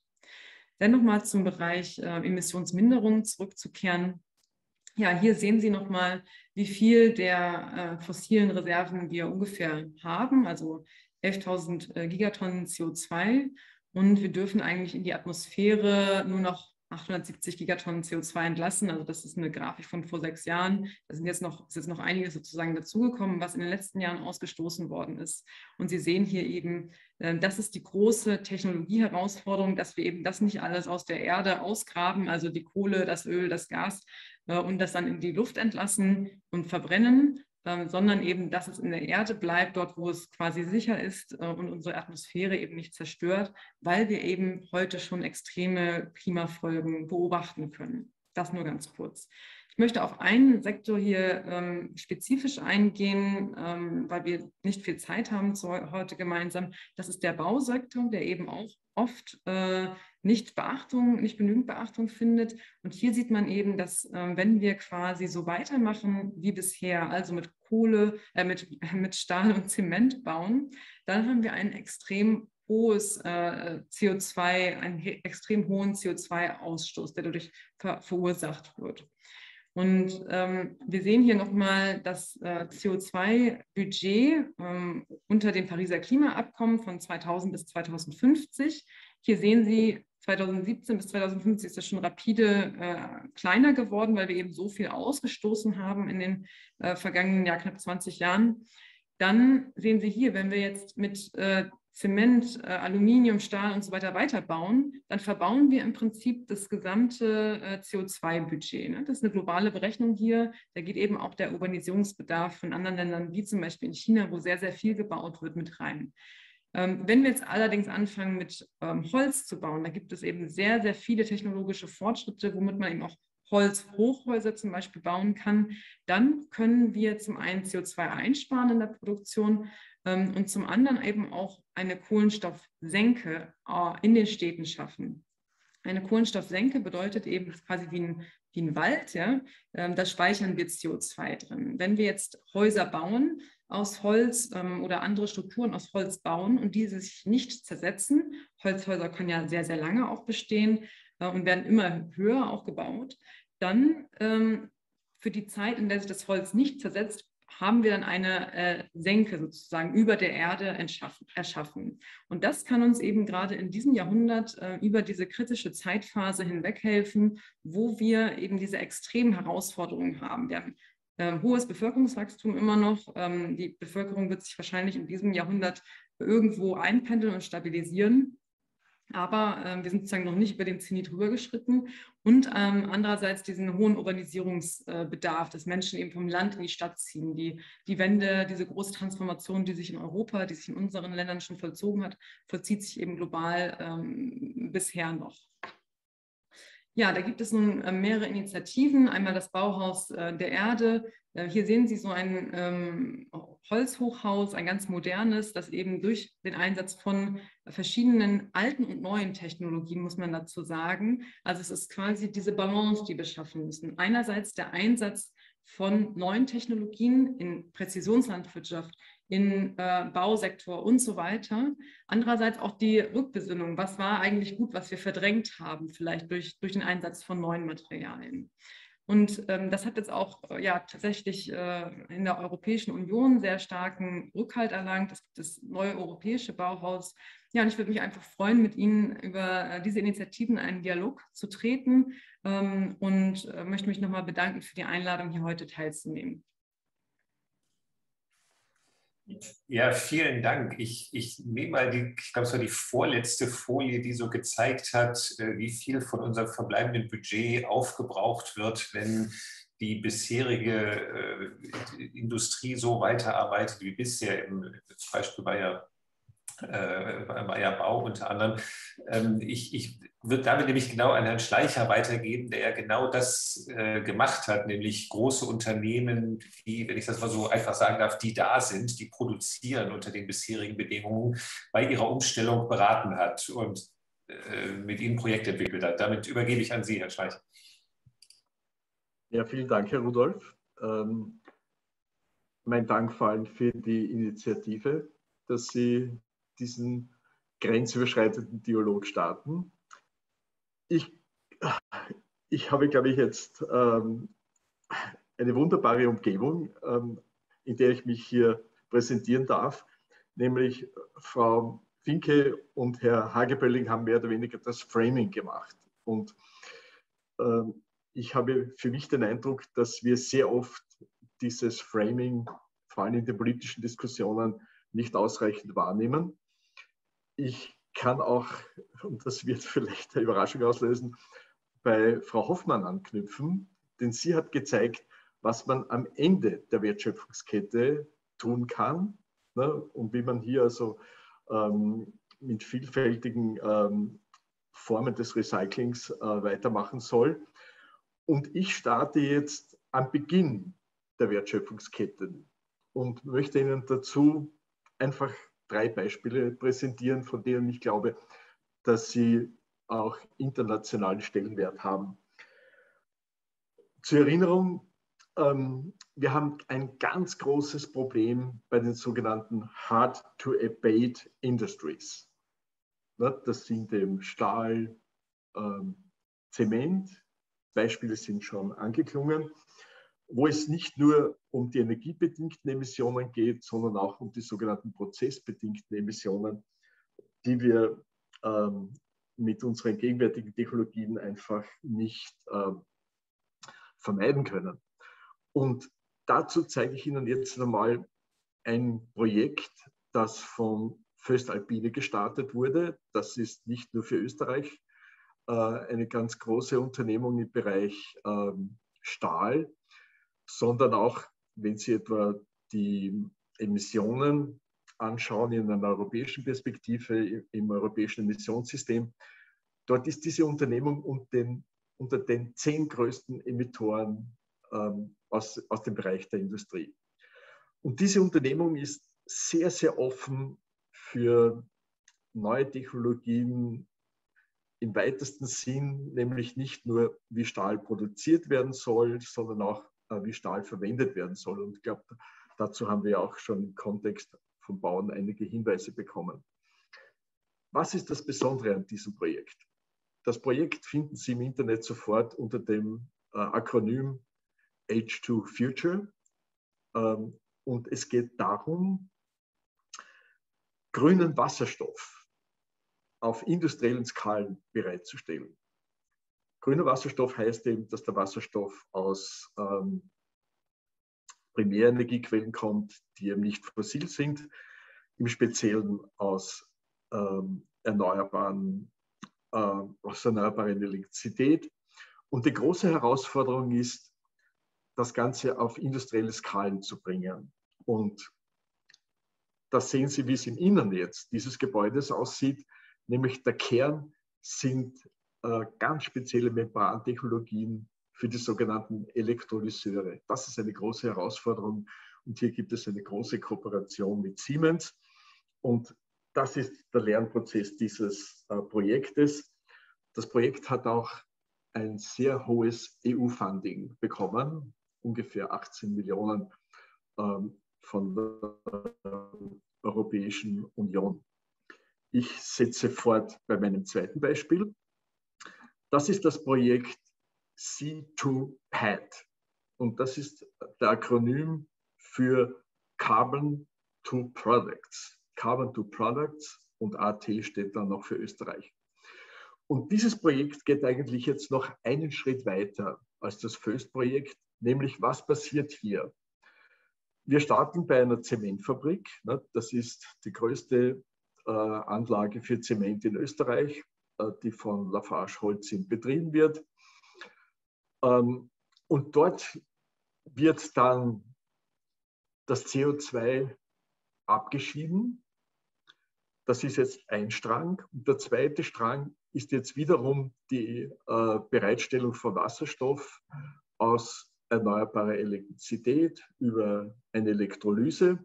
Dann nochmal zum Bereich äh, Emissionsminderung zurückzukehren. Ja, hier sehen Sie nochmal, wie viel der äh, fossilen Reserven wir ungefähr haben. Also 11.000 äh, Gigatonnen CO2 und wir dürfen eigentlich in die Atmosphäre nur noch 870 Gigatonnen CO2 entlassen. Also das ist eine Grafik von vor sechs Jahren. Da sind jetzt noch, ist jetzt noch einiges sozusagen dazugekommen, was in den letzten Jahren ausgestoßen worden ist. Und Sie sehen hier eben, äh, das ist die große Technologieherausforderung, dass wir eben das nicht alles aus der Erde ausgraben, also die Kohle, das Öl, das Gas äh, und das dann in die Luft entlassen und verbrennen, sondern eben, dass es in der Erde bleibt, dort, wo es quasi sicher ist äh, und unsere Atmosphäre eben nicht zerstört, weil wir eben heute schon extreme Klimafolgen beobachten können. Das nur ganz kurz. Ich möchte auf einen Sektor hier ähm, spezifisch eingehen, ähm, weil wir nicht viel Zeit haben zu, heute gemeinsam. Das ist der Bausektor, der eben auch oft äh, nicht Beachtung, nicht genügend Beachtung findet. Und hier sieht man eben, dass äh, wenn wir quasi so weitermachen wie bisher, also mit Kohle, äh, mit, (laughs) mit Stahl und Zement bauen, dann haben wir einen extrem hohes äh, CO2, einen extrem hohen CO2-Ausstoß, der dadurch ver verursacht wird. Und ähm, wir sehen hier nochmal das äh, CO2-Budget ähm, unter dem Pariser Klimaabkommen von 2000 bis 2050. Hier sehen Sie, 2017 bis 2050 ist das schon rapide äh, kleiner geworden, weil wir eben so viel ausgestoßen haben in den äh, vergangenen Jahr, knapp 20 Jahren. Dann sehen Sie hier, wenn wir jetzt mit äh, Zement, äh, Aluminium, Stahl und so weiter weiterbauen, dann verbauen wir im Prinzip das gesamte äh, CO2-Budget. Ne? Das ist eine globale Berechnung hier. Da geht eben auch der Urbanisierungsbedarf von anderen Ländern, wie zum Beispiel in China, wo sehr, sehr viel gebaut wird, mit rein. Ähm, wenn wir jetzt allerdings anfangen, mit ähm, Holz zu bauen, da gibt es eben sehr, sehr viele technologische Fortschritte, womit man eben auch Holzhochhäuser zum Beispiel bauen kann, dann können wir zum einen CO2 einsparen in der Produktion ähm, und zum anderen eben auch eine Kohlenstoffsenke äh, in den Städten schaffen. Eine Kohlenstoffsenke bedeutet eben quasi wie ein, wie ein Wald, ja? Da speichern wir CO2 drin. Wenn wir jetzt Häuser bauen aus Holz ähm, oder andere Strukturen aus Holz bauen und diese sich nicht zersetzen, Holzhäuser können ja sehr, sehr lange auch bestehen äh, und werden immer höher auch gebaut, dann ähm, für die Zeit, in der sich das Holz nicht zersetzt, haben wir dann eine äh, Senke sozusagen über der Erde erschaffen. Und das kann uns eben gerade in diesem Jahrhundert äh, über diese kritische Zeitphase hinweg helfen, wo wir eben diese extremen Herausforderungen haben. Wir haben äh, hohes Bevölkerungswachstum immer noch. Ähm, die Bevölkerung wird sich wahrscheinlich in diesem Jahrhundert irgendwo einpendeln und stabilisieren. Aber äh, wir sind sozusagen noch nicht über den Zenit drüber geschritten. Und ähm, andererseits diesen hohen Urbanisierungsbedarf, dass Menschen eben vom Land in die Stadt ziehen. Die, die Wende, diese große Transformation, die sich in Europa, die sich in unseren Ländern schon vollzogen hat, vollzieht sich eben global ähm, bisher noch. Ja, da gibt es nun äh, mehrere Initiativen. Einmal das Bauhaus äh, der Erde. Äh, hier sehen Sie so ein ähm, Holzhochhaus, ein ganz modernes, das eben durch den Einsatz von verschiedenen alten und neuen Technologien, muss man dazu sagen. Also es ist quasi diese Balance, die wir schaffen müssen. Einerseits der Einsatz von neuen Technologien in Präzisionslandwirtschaft, in äh, Bausektor und so weiter. Andererseits auch die Rückbesinnung. Was war eigentlich gut, was wir verdrängt haben, vielleicht durch, durch den Einsatz von neuen Materialien? Und ähm, das hat jetzt auch äh, ja, tatsächlich äh, in der Europäischen Union sehr starken Rückhalt erlangt. Es gibt das neue europäische Bauhaus. Ja, und ich würde mich einfach freuen, mit Ihnen über äh, diese Initiativen in einen Dialog zu treten ähm, und äh, möchte mich nochmal bedanken für die Einladung, hier heute teilzunehmen.
Ja, vielen Dank. Ich, ich nehme mal die, ich glaube, es war die vorletzte Folie, die so gezeigt hat, äh, wie viel von unserem verbleibenden Budget aufgebraucht wird, wenn die bisherige äh, Industrie so weiterarbeitet wie bisher. Im Beispiel war ja äh, ja Bau unter anderem. Ähm, ich, ich würde damit nämlich genau an Herrn Schleicher weitergeben, der ja genau das äh, gemacht hat, nämlich große Unternehmen, die, wenn ich das mal so einfach sagen darf, die da sind, die produzieren unter den bisherigen Bedingungen, bei ihrer Umstellung beraten hat und äh, mit ihnen Projekte entwickelt hat. Damit übergebe ich an Sie, Herr Schleicher.
Ja, vielen Dank, Herr Rudolf. Ähm, mein Dank vor allem für die Initiative, dass Sie diesen grenzüberschreitenden Dialog starten. Ich, ich habe, glaube ich, jetzt ähm, eine wunderbare Umgebung, ähm, in der ich mich hier präsentieren darf, nämlich Frau Finke und Herr Hagebölling haben mehr oder weniger das Framing gemacht. Und ähm, ich habe für mich den Eindruck, dass wir sehr oft dieses Framing, vor allem in den politischen Diskussionen, nicht ausreichend wahrnehmen ich kann auch, und das wird vielleicht eine Überraschung auslösen, bei Frau Hoffmann anknüpfen, denn sie hat gezeigt, was man am Ende der Wertschöpfungskette tun kann ne, und wie man hier also ähm, mit vielfältigen ähm, Formen des Recyclings äh, weitermachen soll. Und ich starte jetzt am Beginn der Wertschöpfungsketten und möchte Ihnen dazu einfach drei Beispiele präsentieren, von denen ich glaube, dass sie auch internationalen Stellenwert haben. Zur Erinnerung, ähm, wir haben ein ganz großes Problem bei den sogenannten Hard-to-Abate Industries. Ne, das sind eben Stahl, ähm, Zement, Beispiele sind schon angeklungen wo es nicht nur um die energiebedingten Emissionen geht, sondern auch um die sogenannten prozessbedingten Emissionen, die wir ähm, mit unseren gegenwärtigen Technologien einfach nicht ähm, vermeiden können. Und dazu zeige ich Ihnen jetzt einmal ein Projekt, das vom Föstalpine gestartet wurde. Das ist nicht nur für Österreich äh, eine ganz große Unternehmung im Bereich ähm, Stahl, sondern auch, wenn Sie etwa die Emissionen anschauen in einer europäischen Perspektive, im europäischen Emissionssystem, dort ist diese Unternehmung unter den, unter den zehn größten Emittoren ähm, aus, aus dem Bereich der Industrie. Und diese Unternehmung ist sehr, sehr offen für neue Technologien im weitesten Sinn, nämlich nicht nur, wie Stahl produziert werden soll, sondern auch, wie Stahl verwendet werden soll. Und ich glaube, dazu haben wir auch schon im Kontext vom Bauen einige Hinweise bekommen. Was ist das Besondere an diesem Projekt? Das Projekt finden Sie im Internet sofort unter dem äh, Akronym H2 Future. Ähm, und es geht darum, grünen Wasserstoff auf industriellen Skalen bereitzustellen. Grüner Wasserstoff heißt eben, dass der Wasserstoff aus ähm, Primärenergiequellen kommt, die eben nicht fossil sind, im Speziellen aus ähm, erneuerbaren, äh, aus erneuerbaren Elektrizität. Und die große Herausforderung ist, das Ganze auf industrielle Skalen zu bringen. Und das sehen Sie, wie es im Innern jetzt dieses Gebäudes aussieht, nämlich der Kern sind ganz spezielle Membrantechnologien für die sogenannten Elektrolyseure. Das ist eine große Herausforderung und hier gibt es eine große Kooperation mit Siemens und das ist der Lernprozess dieses äh, Projektes. Das Projekt hat auch ein sehr hohes EU-Funding bekommen, ungefähr 18 Millionen ähm, von der Europäischen Union. Ich setze fort bei meinem zweiten Beispiel. Das ist das Projekt C2PAD. Und das ist der Akronym für Carbon to Products. Carbon to Products und AT steht dann noch für Österreich. Und dieses Projekt geht eigentlich jetzt noch einen Schritt weiter als das FÖST-Projekt, nämlich was passiert hier? Wir starten bei einer Zementfabrik. Ne? Das ist die größte äh, Anlage für Zement in Österreich, die von Lafarge Holcim betrieben wird. Ähm, und dort wird dann das CO2 abgeschieden. Das ist jetzt ein Strang. Und der zweite Strang ist jetzt wiederum die äh, Bereitstellung von Wasserstoff aus erneuerbarer Elektrizität über eine Elektrolyse.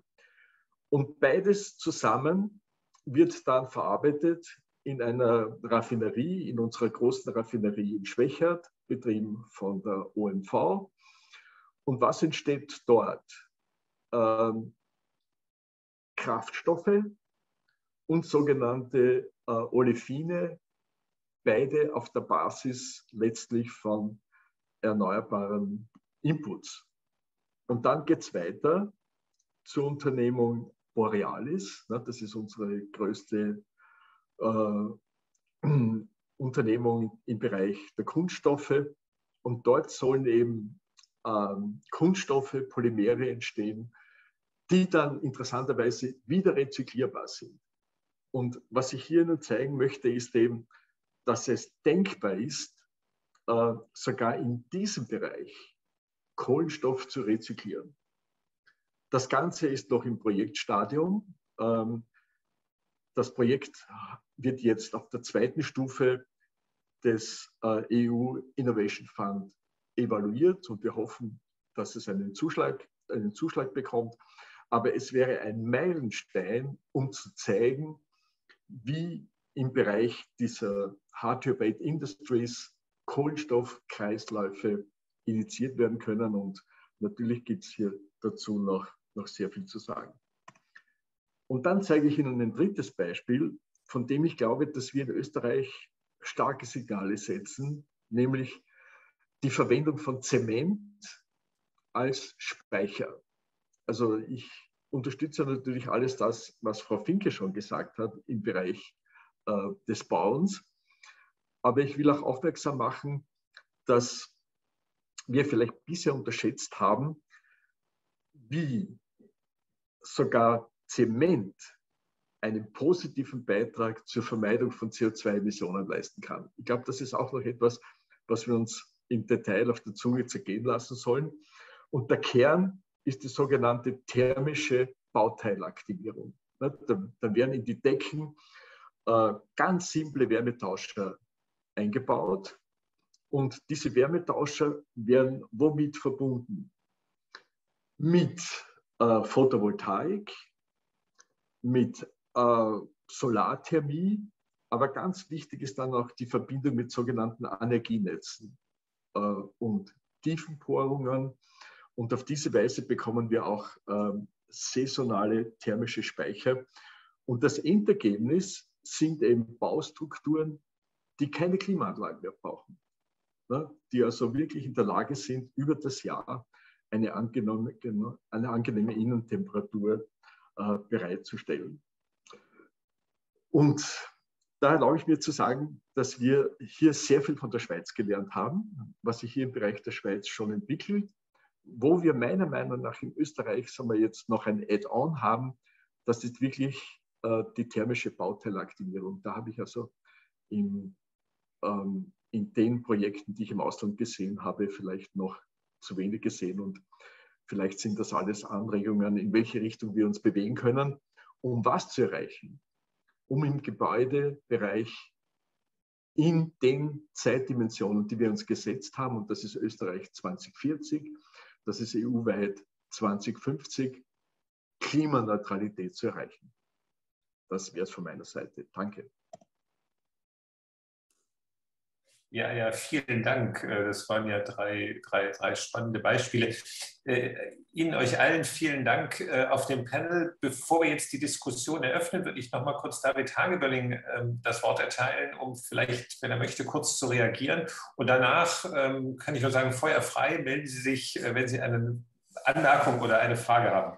Und beides zusammen wird dann verarbeitet in einer Raffinerie, in unserer großen Raffinerie in Schwächert, betrieben von der OMV. Und was entsteht dort? Ähm, Kraftstoffe und sogenannte äh, Olefine, beide auf der Basis letztlich von erneuerbaren Inputs. Und dann geht es weiter zur Unternehmung Borealis. Ne, das ist unsere größte (clears throat) Unternehmung im Bereich der Kunststoffe. Und dort sollen eben ähm, Kunststoffe, Polymere entstehen, die dann interessanterweise wieder rezyklierbar sind. Und was ich hier nur zeigen möchte, ist eben, dass es denkbar ist, äh, sogar in diesem Bereich Kohlenstoff zu rezyklieren. Das Ganze ist noch im Projektstadium. Ähm, das Projekt wird jetzt auf der zweiten Stufe des äh, EU Innovation Fund evaluiert und wir hoffen, dass es einen Zuschlag, einen Zuschlag bekommt. Aber es wäre ein Meilenstein, um zu zeigen, wie im Bereich dieser Hard-to-Abate Industries Kohlenstoffkreisläufe initiiert werden können. Und natürlich gibt es hier dazu noch, noch sehr viel zu sagen. Und dann zeige ich Ihnen ein drittes Beispiel, von dem ich glaube, dass wir in Österreich starke Signale setzen, nämlich die Verwendung von Zement als Speicher. Also ich unterstütze natürlich alles das, was Frau Finke schon gesagt hat im Bereich äh, des Bauens. Aber ich will auch aufmerksam machen, dass wir vielleicht bisher unterschätzt haben, wie sogar Zement einen positiven Beitrag zur Vermeidung von CO2-Emissionen leisten kann. Ich glaube, das ist auch noch etwas, was wir uns im Detail auf der Zunge zergehen lassen sollen. Und der Kern ist die sogenannte thermische Bauteilaktivierung. Da, da werden in die Decken äh, ganz simple Wärmetauscher eingebaut. Und diese Wärmetauscher werden womit verbunden? Mit äh, Photovoltaik, mit äh, Solarthermie, aber ganz wichtig ist dann auch die Verbindung mit sogenannten Energienetzen äh, und Tiefenbohrungen. Und auf diese Weise bekommen wir auch äh, saisonale thermische Speicher. Und das Endergebnis sind eben Baustrukturen, die keine Klimaanlagen mehr brauchen, ne? die also wirklich in der Lage sind, über das Jahr eine angenehme, eine angenehme Innentemperatur äh, bereitzustellen. Und da erlaube ich mir zu sagen, dass wir hier sehr viel von der Schweiz gelernt haben, was sich hier im Bereich der Schweiz schon entwickelt. Wo wir meiner Meinung nach in Österreich sagen wir jetzt noch ein Add-on haben, das ist wirklich äh, die thermische Bauteilaktivierung. Da habe ich also im, ähm, in den Projekten, die ich im Ausland gesehen habe, vielleicht noch zu wenig gesehen. Und vielleicht sind das alles Anregungen, in welche Richtung wir uns bewegen können, um was zu erreichen um im Gebäudebereich in den Zeitdimensionen, die wir uns gesetzt haben, und das ist Österreich 2040, das ist EU-weit 2050, Klimaneutralität zu erreichen. Das wäre es von meiner Seite. Danke.
Ja, ja, vielen Dank. Äh, das waren ja drei, drei, drei spannende Beispiele. Äh, Ihnen euch allen vielen Dank äh, auf dem Panel. Bevor wir jetzt die Diskussion eröffnen, würde ich noch mal kurz David Hagebölling ähm, das Wort erteilen, um vielleicht, wenn er möchte, kurz zu reagieren. Und danach ähm, kann ich nur sagen, Feuer frei, melden Sie sich, wenn Sie eine Anmerkung oder eine Frage haben.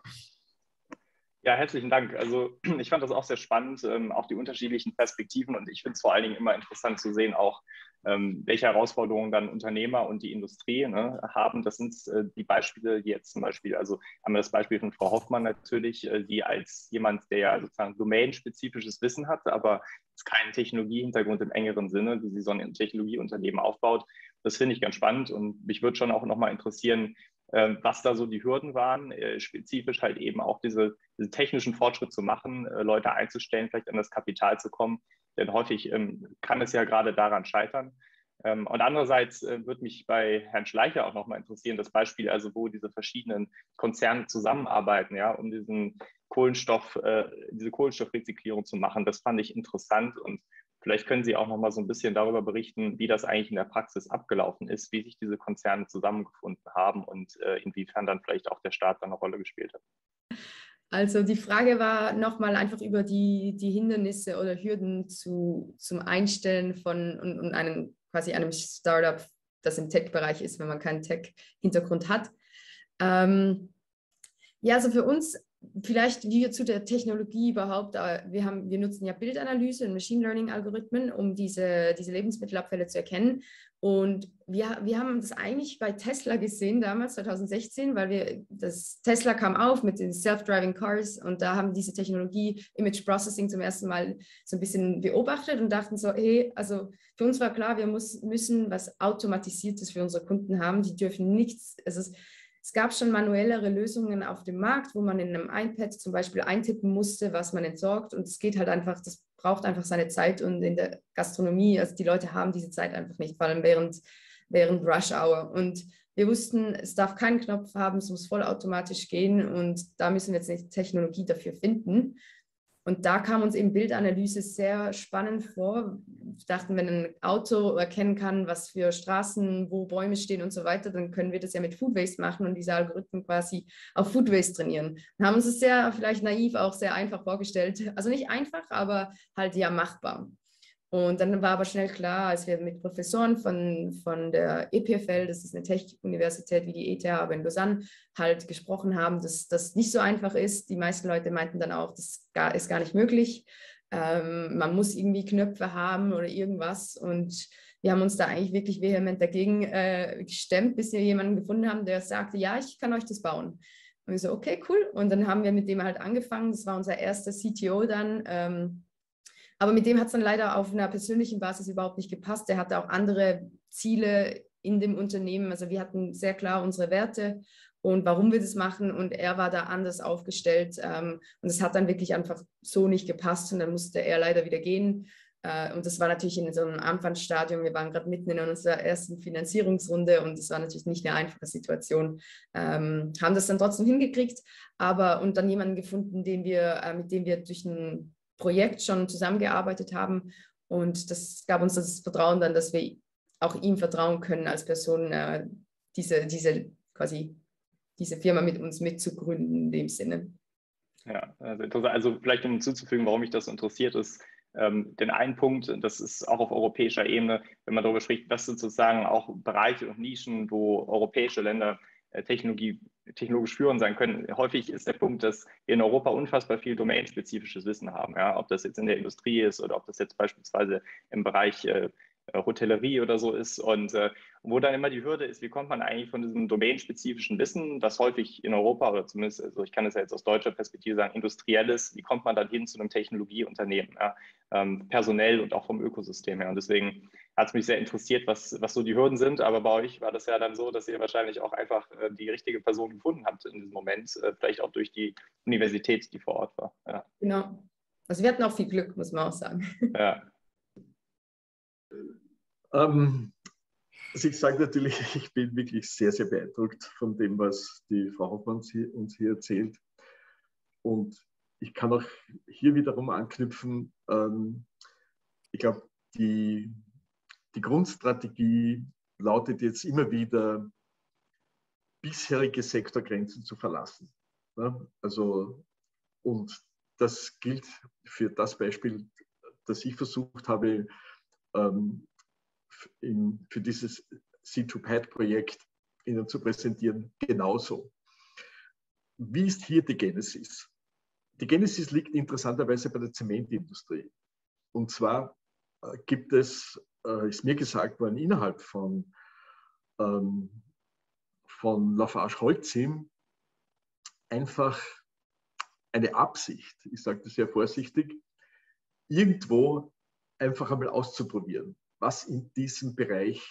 Ja, herzlichen Dank. Also (clears throat) ich fand das auch sehr spannend, ähm, auch die unterschiedlichen Perspektiven und ich finde es vor allen Dingen immer interessant zu sehen, auch ähm, welche Herausforderungen dann Unternehmer und die Industrie ne, haben. Das sind äh, die Beispiele jetzt zum Beispiel, also haben wir das Beispiel von Frau Hoffmann natürlich, äh, die als jemand, der ja sozusagen domänenspezifisches Wissen hat, aber keinen Technologiehintergrund im engeren Sinne, wie sie so ein Technologieunternehmen aufbaut. Das finde ich ganz spannend und mich würde schon auch nochmal interessieren, was da so die Hürden waren, äh, spezifisch halt eben auch diese, diese technischen Fortschritt zu machen, äh, Leute einzustellen, vielleicht an das Kapital zu kommen. Denn häufig ähm, kann es ja gerade daran scheitern. Ähm, und andererseits äh, würde mich bei Herrn Schleicher auch nochmal interessieren, das Beispiel, also wo diese verschiedenen Konzerne zusammenarbeiten, ja, um diesen Kohlenstoff, diese Kohlenstoffrezyklierung zu machen. Das fand ich interessant und vielleicht können Sie auch nochmal so ein bisschen darüber berichten, wie das eigentlich in der Praxis abgelaufen ist, wie sich diese Konzerne zusammengefunden haben und äh, inwiefern dann vielleicht auch der Staat eine Rolle gespielt hat.
Also die Frage war nochmal einfach über die, die Hindernisse oder Hürden zu, zum Einstellen von und, und einem quasi einem Startup, das im Tech-Bereich ist, wenn man keinen Tech-Hintergrund hat. Ähm, ja, also für uns vielleicht wie wir zu der Technologie überhaupt, äh, wir, haben, wir nutzen ja Bildanalyse und Machine Learning-Algorithmen, um diese, diese Lebensmittelabfälle zu erkennen. Und wir, wir haben das eigentlich bei Tesla gesehen, damals 2016, weil wir, das Tesla kam auf mit den Self-Driving Cars und da haben diese Technologie Image Processing zum ersten Mal so ein bisschen beobachtet und dachten so, hey, also für uns war klar, wir muss, müssen was Automatisiertes für unsere Kunden haben. Die dürfen nichts, also es, es gab schon manuellere Lösungen auf dem Markt, wo man in einem iPad zum Beispiel eintippen musste, was man entsorgt. Und es geht halt einfach, das braucht einfach seine Zeit. Und in der Gastronomie, also die Leute haben diese Zeit einfach nicht, vor allem während, während Rush Hour. Und wir wussten, es darf keinen Knopf haben, es muss vollautomatisch gehen. Und da müssen wir jetzt eine Technologie dafür finden. Und da kam uns eben Bildanalyse sehr spannend vor. Wir dachten, wenn ein Auto erkennen kann, was für Straßen, wo Bäume stehen und so weiter, dann können wir das ja mit Food Waste machen und diese Algorithmen quasi auf Food Waste trainieren. Und haben uns das sehr, vielleicht naiv, auch sehr einfach vorgestellt. Also nicht einfach, aber halt ja machbar. Und dann war aber schnell klar, als wir mit Professoren von, von der EPFL, das ist eine Tech-Universität wie die ETH, aber in Lausanne, halt gesprochen haben, dass das nicht so einfach ist. Die meisten Leute meinten dann auch, das ist gar nicht möglich. Ähm, man muss irgendwie Knöpfe haben oder irgendwas. Und wir haben uns da eigentlich wirklich vehement dagegen äh, gestemmt, bis wir jemanden gefunden haben, der sagte, ja, ich kann euch das bauen. Und ich so, okay, cool. Und dann haben wir mit dem halt angefangen. Das war unser erster CTO dann. Ähm, aber mit dem hat es dann leider auf einer persönlichen Basis überhaupt nicht gepasst. Der hatte auch andere Ziele in dem Unternehmen. Also wir hatten sehr klar unsere Werte und warum wir das machen. Und er war da anders aufgestellt. Ähm, und es hat dann wirklich einfach so nicht gepasst. Und dann musste er leider wieder gehen. Äh, und das war natürlich in so einem Anfangsstadium. Wir waren gerade mitten in unserer ersten Finanzierungsrunde und es war natürlich nicht eine einfache Situation. Ähm, haben das dann trotzdem hingekriegt, aber und dann jemanden gefunden, den wir, äh, mit dem wir durch ein Projekt schon zusammengearbeitet haben. Und das gab uns das Vertrauen dann, dass wir auch ihm vertrauen können als Person, äh, diese, diese quasi diese Firma mit uns mitzugründen in dem Sinne.
Ja, also. Also vielleicht um zuzufügen, warum mich das interessiert ist, ähm, den einen Punkt, das ist auch auf europäischer Ebene, wenn man darüber spricht, was sind sozusagen auch Bereiche und Nischen, wo europäische Länder Technologie, technologisch führend sein können. Häufig ist der Punkt, dass wir in Europa unfassbar viel domainspezifisches Wissen haben. Ja? Ob das jetzt in der Industrie ist oder ob das jetzt beispielsweise im Bereich äh, äh, Hotellerie oder so ist und äh, wo dann immer die Hürde ist, wie kommt man eigentlich von diesem domainspezifischen Wissen, das häufig in Europa oder zumindest, also ich kann es ja jetzt aus deutscher Perspektive sagen, industrielles, wie kommt man dann hin zu einem Technologieunternehmen, ja? ähm, personell und auch vom Ökosystem her. Und deswegen hat es mich sehr interessiert, was, was so die Hürden sind. Aber bei euch war das ja dann so, dass ihr wahrscheinlich auch einfach äh, die richtige Person gefunden habt in diesem Moment, äh, vielleicht auch durch die Universität, die vor Ort war. Ja.
Genau. Also wir hatten auch viel Glück, muss man auch sagen. Ja.
Ähm, also ich sage natürlich, (laughs) ich bin wirklich sehr, sehr beeindruckt von dem, was die Frau Hoffmann uns hier erzählt. Und ich kann auch hier wiederum anknüpfen. Ähm, ich glaube, die, die Grundstrategie lautet jetzt immer wieder, bisherige Sektorgrenzen zu verlassen. Ne? Also, und das gilt für das Beispiel, das ich versucht habe, ähm, in, für dieses C2PAD-Projekt Ihnen zu präsentieren, genauso. Wie ist hier die Genesis? Die Genesis liegt interessanterweise bei der Zementindustrie. Und zwar äh, gibt es, äh, ist mir gesagt worden, innerhalb von, ähm, von Lafarge Holcim einfach eine Absicht, ich sage das sehr vorsichtig, irgendwo einfach einmal auszuprobieren was in diesem Bereich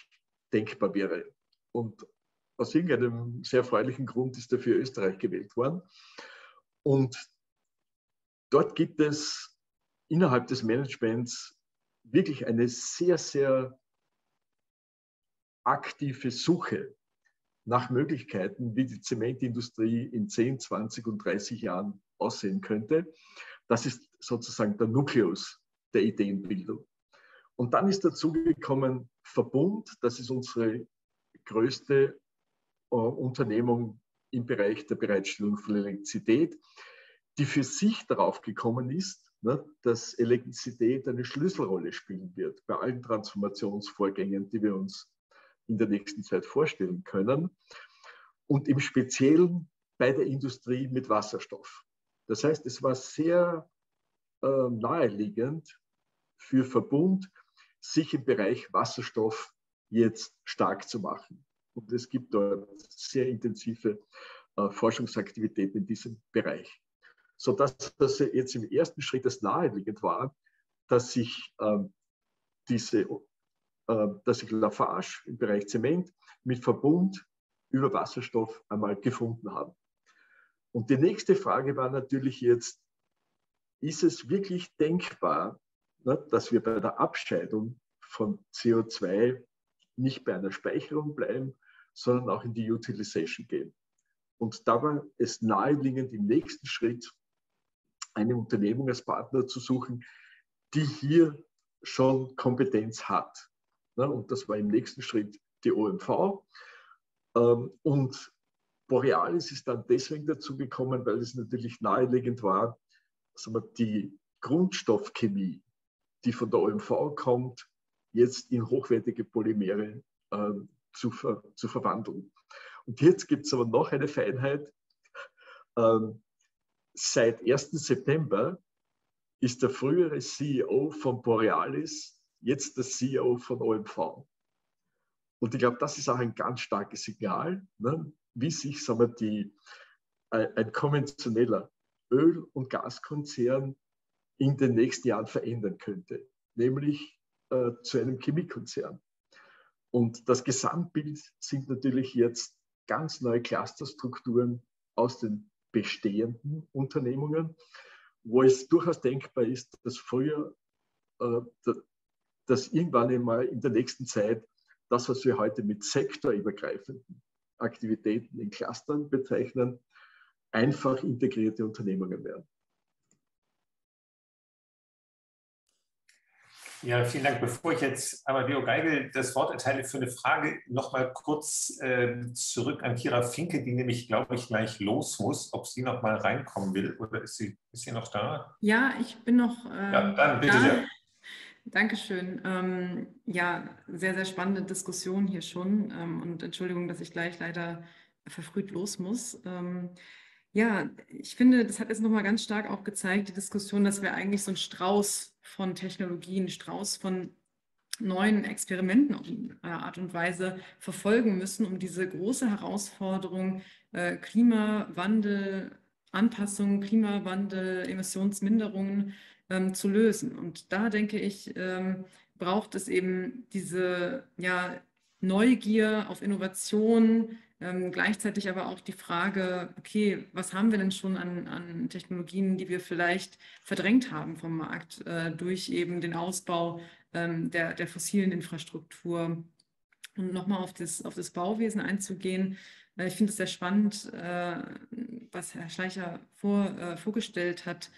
denkbar wäre. Und aus irgendeinem sehr erfreulichen Grund ist dafür Österreich gewählt worden. Und dort gibt es innerhalb des Managements wirklich eine sehr, sehr aktive Suche nach Möglichkeiten, wie die Zementindustrie in 10, 20 und 30 Jahren aussehen könnte. Das ist sozusagen der Nukleus der Ideenbildung. Und dann ist dazugekommen Verbund, das ist unsere größte äh, Unternehmung im Bereich der Bereitstellung von Elektrizität, die für sich darauf gekommen ist, ne, dass Elektrizität eine Schlüsselrolle spielen wird bei allen Transformationsvorgängen, die wir uns in der nächsten Zeit vorstellen können. Und im Speziellen bei der Industrie mit Wasserstoff. Das heißt, es war sehr äh, naheliegend für Verbund, sich im Bereich Wasserstoff jetzt stark zu machen. Und es gibt dort sehr intensive äh, Forschungsaktivitäten in diesem Bereich. Sodass das jetzt im ersten Schritt das naheliegend war, dass sich ähm, diese, äh, dass sich Lafarge im Bereich Zement mit Verbund über Wasserstoff einmal gefunden haben. Und die nächste Frage war natürlich jetzt, ist es wirklich denkbar, ne, dass wir bei der Abscheidung von CO2 nicht bei einer Speicherung bleiben, sondern auch in die Utilization gehen. Und da war es naheliegend, im nächsten Schritt eine Unternehmung als Partner zu suchen, die hier schon Kompetenz hat. Ne, und das war im nächsten Schritt die OMV. Ähm, und Borealis ist dann deswegen dazu gekommen, weil es natürlich naheliegend war, die Grundstoffchemie die von der OMV kommt, jetzt in hochwertige Polymere äh, zu, ver zu verwandeln. Und jetzt gibt es aber noch eine Feinheit. Ähm, seit 1. September ist der frühere CEO von Borealis jetzt der CEO von OMV. Und ich glaube, das ist auch ein ganz starkes Signal, ne, wie sich sagen wir, die, ein konventioneller Öl- und Gaskonzern in den nächsten Jahren verändern könnte, nämlich äh, zu einem Chemiekonzern. Und das Gesamtbild sind natürlich jetzt ganz neue Clusterstrukturen aus den bestehenden Unternehmungen, wo es durchaus denkbar ist, dass früher, äh, dass irgendwann einmal in der nächsten Zeit das, was wir heute mit sektorübergreifenden Aktivitäten in Clustern bezeichnen, einfach integrierte Unternehmungen werden.
Ja, vielen Dank. Bevor ich jetzt Amadeo Geigel das Wort erteile für eine Frage, nochmal kurz äh, zurück an Kira Finke, die nämlich, glaube ich, gleich los muss, ob sie noch mal reinkommen will oder ist sie, ist sie noch da?
Ja, ich bin noch
äh, ja, dann bitte
da.
Sehr.
Dankeschön. Ähm, ja, sehr, sehr spannende Diskussion hier schon ähm, und Entschuldigung, dass ich gleich leider verfrüht los muss. Ähm, ja, ich finde, das hat jetzt nochmal ganz stark auch gezeigt, die Diskussion, dass wir eigentlich so einen Strauß von Technologien, Strauß von neuen Experimenten auf eine Art und Weise verfolgen müssen, um diese große Herausforderung äh, Klimawandel, Anpassung, Klimawandel, Emissionsminderungen ähm, zu lösen. Und da denke ich, ähm, braucht es eben diese ja, Neugier auf Innovation, ähm, gleichzeitig aber auch die Frage, okay, was haben wir denn schon an, an Technologien, die wir vielleicht verdrängt haben vom Markt äh, durch eben den Ausbau ähm, der, der fossilen Infrastruktur. Und nochmal auf das, auf das Bauwesen einzugehen. Äh, ich finde es sehr spannend, äh, was Herr Schleicher vor, äh, vorgestellt hat.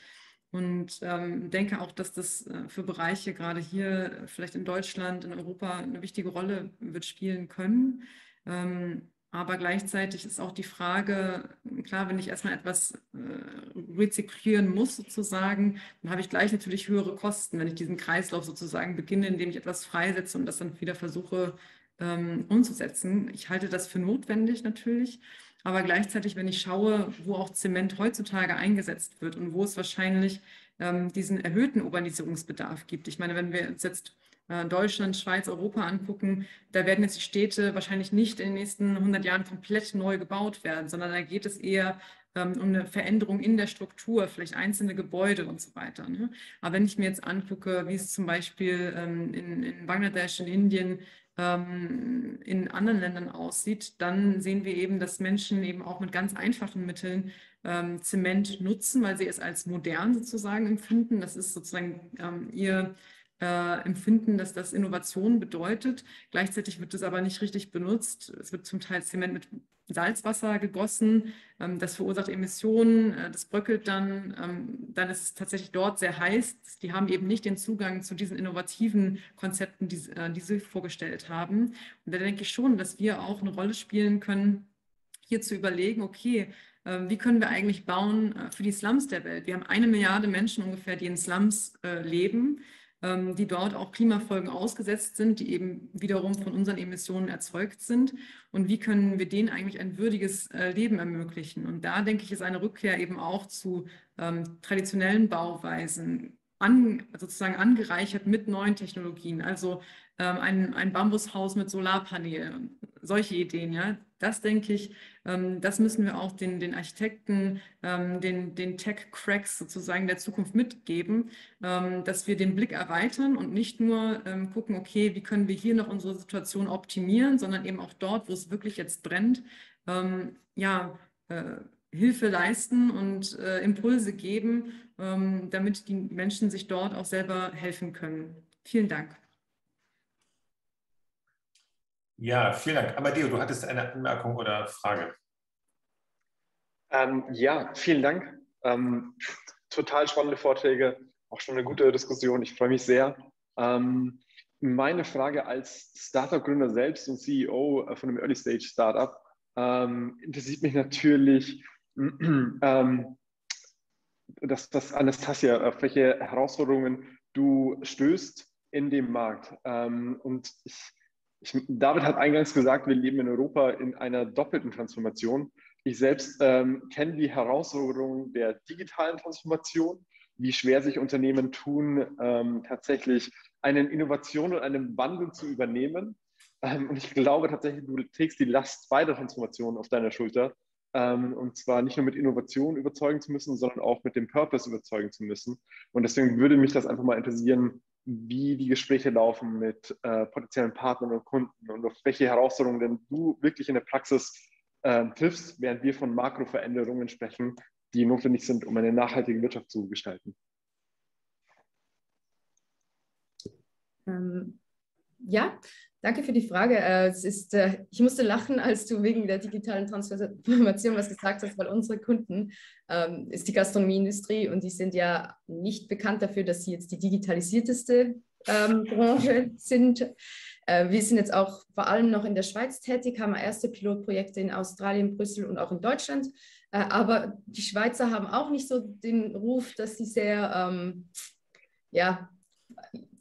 Und ähm, denke auch, dass das äh, für Bereiche gerade hier, vielleicht in Deutschland, in Europa, eine wichtige Rolle wird spielen können. Ähm, aber gleichzeitig ist auch die Frage, klar, wenn ich erstmal etwas äh, rezyklieren muss sozusagen, dann habe ich gleich natürlich höhere Kosten, wenn ich diesen Kreislauf sozusagen beginne, indem ich etwas freisetze und das dann wieder versuche ähm, umzusetzen. Ich halte das für notwendig natürlich, aber gleichzeitig, wenn ich schaue, wo auch Zement heutzutage eingesetzt wird und wo es wahrscheinlich ähm, diesen erhöhten Urbanisierungsbedarf gibt. Ich meine, wenn wir uns jetzt Deutschland, Schweiz, Europa angucken, da werden jetzt die Städte wahrscheinlich nicht in den nächsten 100 Jahren komplett neu gebaut werden, sondern da geht es eher ähm, um eine Veränderung in der Struktur, vielleicht einzelne Gebäude und so weiter. Ne? Aber wenn ich mir jetzt angucke, wie es zum Beispiel ähm, in, Bangladesch, in Indien, ähm, in anderen Ländern aussieht, dann sehen wir eben, dass Menschen eben auch mit ganz einfachen Mitteln Zement nutzen, weil sie es als modern sozusagen empfinden. Das ist sozusagen ihr äh, empfinden, dass das Innovation bedeutet. Gleichzeitig wird es aber nicht richtig benutzt. Es wird zum Teil Zement mit Salzwasser gegossen. Ähm, das verursacht Emissionen, äh, das bröckelt dann. Ähm, dann ist es tatsächlich dort sehr heiß. Die haben eben nicht den Zugang zu diesen innovativen Konzepten, die, äh, die sie vorgestellt haben. Und da denke ich schon, dass wir auch eine Rolle spielen können, hier zu überlegen, okay, äh, wie können wir eigentlich bauen für die Slums der Welt? Wir haben eine Milliarde Menschen ungefähr, die in Slums leben. Ähm, die dort auch Klimafolgen ausgesetzt sind, die eben wiederum von unseren Emissionen erzeugt sind. Und wie können wir denen eigentlich ein würdiges äh, Leben ermöglichen? Und da denke ich, ist eine Rückkehr eben auch zu ähm, traditionellen Bauweisen, an, sozusagen angereichert mit neuen Technologien. Also ähm, ein, ein Bambushaus mit Solarpanelen, solche Ideen, ja, das denke ich, ähm, das müssen wir auch den, den Architekten, ähm, den, den Tech-Cracks sozusagen der Zukunft mitgeben, ähm, dass wir den Blick erweitern und nicht nur gucken, okay, wie können wir hier noch unsere Situation optimieren, sondern eben auch dort, wo es wirklich jetzt brennt, ja, äh, Hilfe leisten und äh, Impulse geben, damit die Menschen sich dort auch selber helfen können. Vielen Dank.
Ja, vielen Dank. Amadeo, du hattest eine Anmerkung oder Frage.
Ähm, ja, vielen Dank. Ähm, total spannende Vorträge, auch schon eine gute Diskussion. Ich freue mich sehr. Ähm, meine Frage als Startup-Gründer selbst und CEO von einem Early-Stage-Startup ähm, interessiert mich natürlich, (clears throat) ähm, dass das Anastasia, auf welche Herausforderungen du stößt in dem Markt. Ähm, und ich ich, David hat eingangs gesagt, wir leben in Europa in einer doppelten Transformation. Ich selbst ähm, kenne die Herausforderungen der digitalen Transformation, wie schwer sich Unternehmen tun, ähm, tatsächlich eine Innovation und einen Wandel zu übernehmen. Ähm, und ich glaube tatsächlich, du trägst die Last beider Transformationen auf deiner Schulter. Ähm, und zwar nicht nur mit Innovation überzeugen zu müssen, sondern auch mit dem Purpose überzeugen zu müssen. Und deswegen würde mich das einfach mal interessieren, wie die Gespräche laufen mit äh, potenziellen Partnern und Kunden und auf welche Herausforderungen denn du wirklich in der Praxis äh, triffst, während wir von Makroveränderungen sprechen, die notwendig sind, um eine nachhaltige Wirtschaft zu gestalten.
Ähm, ja, danke für die Frage. Äh, es ist, äh, ich musste lachen, als du wegen der digitalen Transformation was gesagt hast, weil unsere Kunden ähm, ist die Gastronomieindustrie und die sind ja nicht bekannt dafür, dass sie jetzt die digitalisierteste ähm, Branche sind. Äh, wir sind jetzt auch vor allem noch in der Schweiz tätig, haben erste Pilotprojekte in Australien, Brüssel und auch in Deutschland. Äh, aber die Schweizer haben auch nicht so den Ruf, dass sie sehr ähm, ja,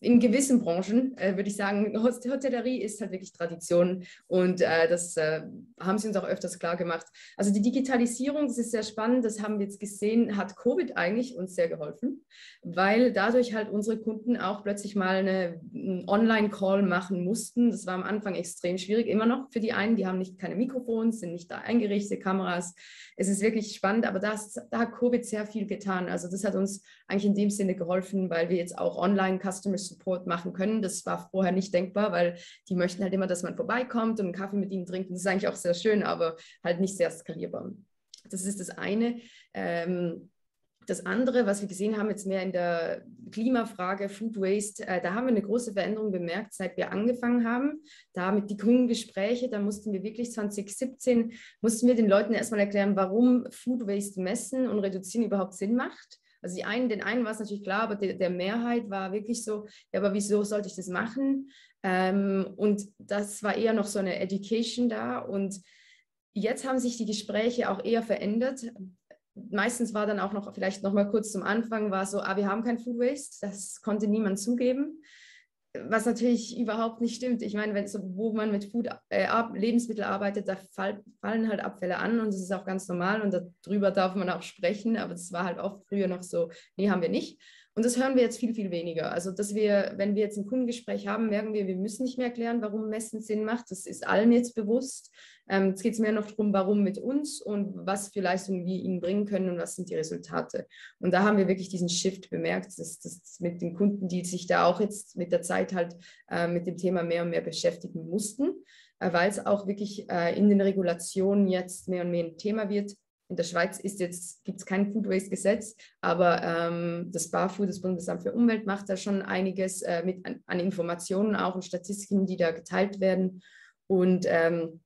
in gewissen Branchen äh, würde ich sagen, Hotellerie ist halt wirklich Tradition und äh, das äh, haben sie uns auch öfters klar gemacht. Also die Digitalisierung, das ist sehr spannend, das haben wir jetzt gesehen, hat Covid eigentlich uns sehr geholfen, weil dadurch halt unsere Kunden auch plötzlich mal eine, einen Online-Call machen mussten. Das war am Anfang extrem schwierig, immer noch für die einen, die haben nicht keine Mikrofons, sind nicht da eingerichtete Kameras. Es ist wirklich spannend, aber das, da hat Covid sehr viel getan. Also das hat uns eigentlich in dem Sinne geholfen, weil wir jetzt auch Online-Customer Support machen können. Das war vorher nicht denkbar, weil die möchten halt immer, dass man vorbeikommt und einen Kaffee mit ihnen trinkt. Das ist eigentlich auch sehr schön, aber halt nicht sehr skalierbar. Das ist das eine. Ähm, das andere, was wir gesehen haben, jetzt mehr in der Klimafrage, Food Waste, äh, da haben wir eine große Veränderung bemerkt, seit wir angefangen haben. Da mit die Kundengespräche, da mussten wir wirklich 2017, mussten wir den Leuten erstmal erklären, warum Food Waste messen und reduzieren überhaupt Sinn macht. Also die einen, den einen war es natürlich klar, aber der, der Mehrheit war wirklich so, ja, aber wieso sollte ich das machen? Ähm, und das war eher noch so eine Education da. Und jetzt haben sich die Gespräche auch eher verändert. Meistens war dann auch noch, vielleicht noch mal kurz zum Anfang, war so, ah, wir haben kein Food Waste, das konnte niemand zugeben was natürlich überhaupt nicht stimmt. Ich meine, wenn, wo man mit Food, äh, Lebensmitteln arbeitet, da fall, fallen halt Abfälle an und das ist auch ganz normal und darüber darf man auch sprechen, aber das war halt oft früher noch so, nee, haben wir nicht. Und das hören wir jetzt viel, viel weniger. Also, dass wir, wenn wir jetzt ein Kundengespräch haben, merken wir, wir müssen nicht mehr erklären, warum Messen Sinn macht. Das ist allen jetzt bewusst. Ähm, jetzt geht es mehr noch darum, warum mit uns und was für Leistungen wir ihnen bringen können und was sind die Resultate. Und da haben wir wirklich diesen Shift bemerkt, dass das mit den Kunden, die sich da auch jetzt mit der Zeit halt äh, mit dem Thema mehr und mehr beschäftigen mussten, äh, weil es auch wirklich äh, in den Regulationen jetzt mehr und mehr ein Thema wird in der Schweiz ist jetzt, gibt es kein Food Waste Gesetz, aber ähm, das BAFU, das Bundesamt für Umwelt, macht da schon einiges äh, mit an, an, Informationen auch und Statistiken, die da geteilt werden. Und ähm,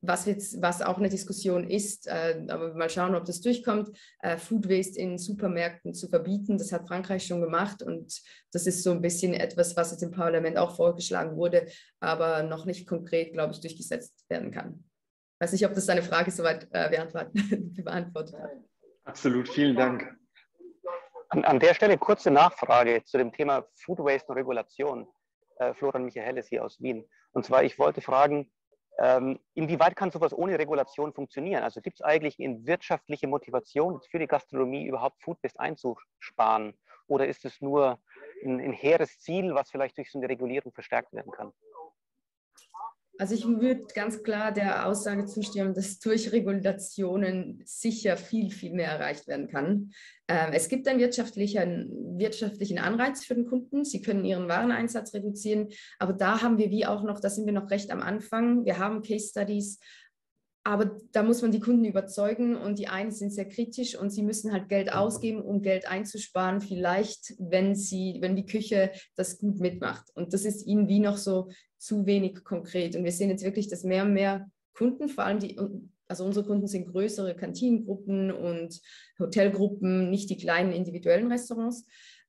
was, jetzt, was auch eine Diskussion ist, äh, aber mal schauen, ob das durchkommt, äh, Food Waste in Supermärkten zu verbieten. Das hat Frankreich schon gemacht und das ist so ein bisschen etwas, was jetzt im Parlament auch vorgeschlagen wurde, aber noch nicht konkret, glaube ich, durchgesetzt werden kann. Ich weiß nicht, ob das deine Frage soweit äh, (laughs) beantwortet hat.
Absolut, vielen Dank.
An, an, der Stelle kurze Nachfrage zu dem Thema Food Waste und Regulation. Äh, Florian Michaelis hier aus Wien. Und zwar, ich wollte fragen, ähm, inwieweit kann sowas ohne Regulation funktionieren? Also gibt es eigentlich eine wirtschaftliche Motivation für die Gastronomie überhaupt Food Waste einzusparen? Oder ist es nur ein, ein hehres Ziel, was vielleicht durch so eine Regulierung verstärkt werden kann?
Also ich würde ganz klar der Aussage zustimmen, dass durch Regulationen sicher viel, viel mehr erreicht werden kann. Ähm, es gibt einen wirtschaftlichen, wirtschaftlichen Anreiz für den Kunden. Sie können ihren Wareneinsatz reduzieren, aber da haben wir wie auch noch, da sind wir noch recht am Anfang. Wir haben Case Studies, aber da muss man die Kunden überzeugen und die einen sind sehr kritisch und sie müssen halt Geld ausgeben, um Geld einzusparen, vielleicht, wenn sie, wenn die Küche das gut mitmacht. Und das ist ihnen wie noch so zu wenig konkret. Und wir sehen jetzt wirklich, dass mehr und mehr Kunden, vor allem die, also unsere Kunden sind größere Kantinengruppen und Hotelgruppen, nicht die kleinen individuellen Restaurants.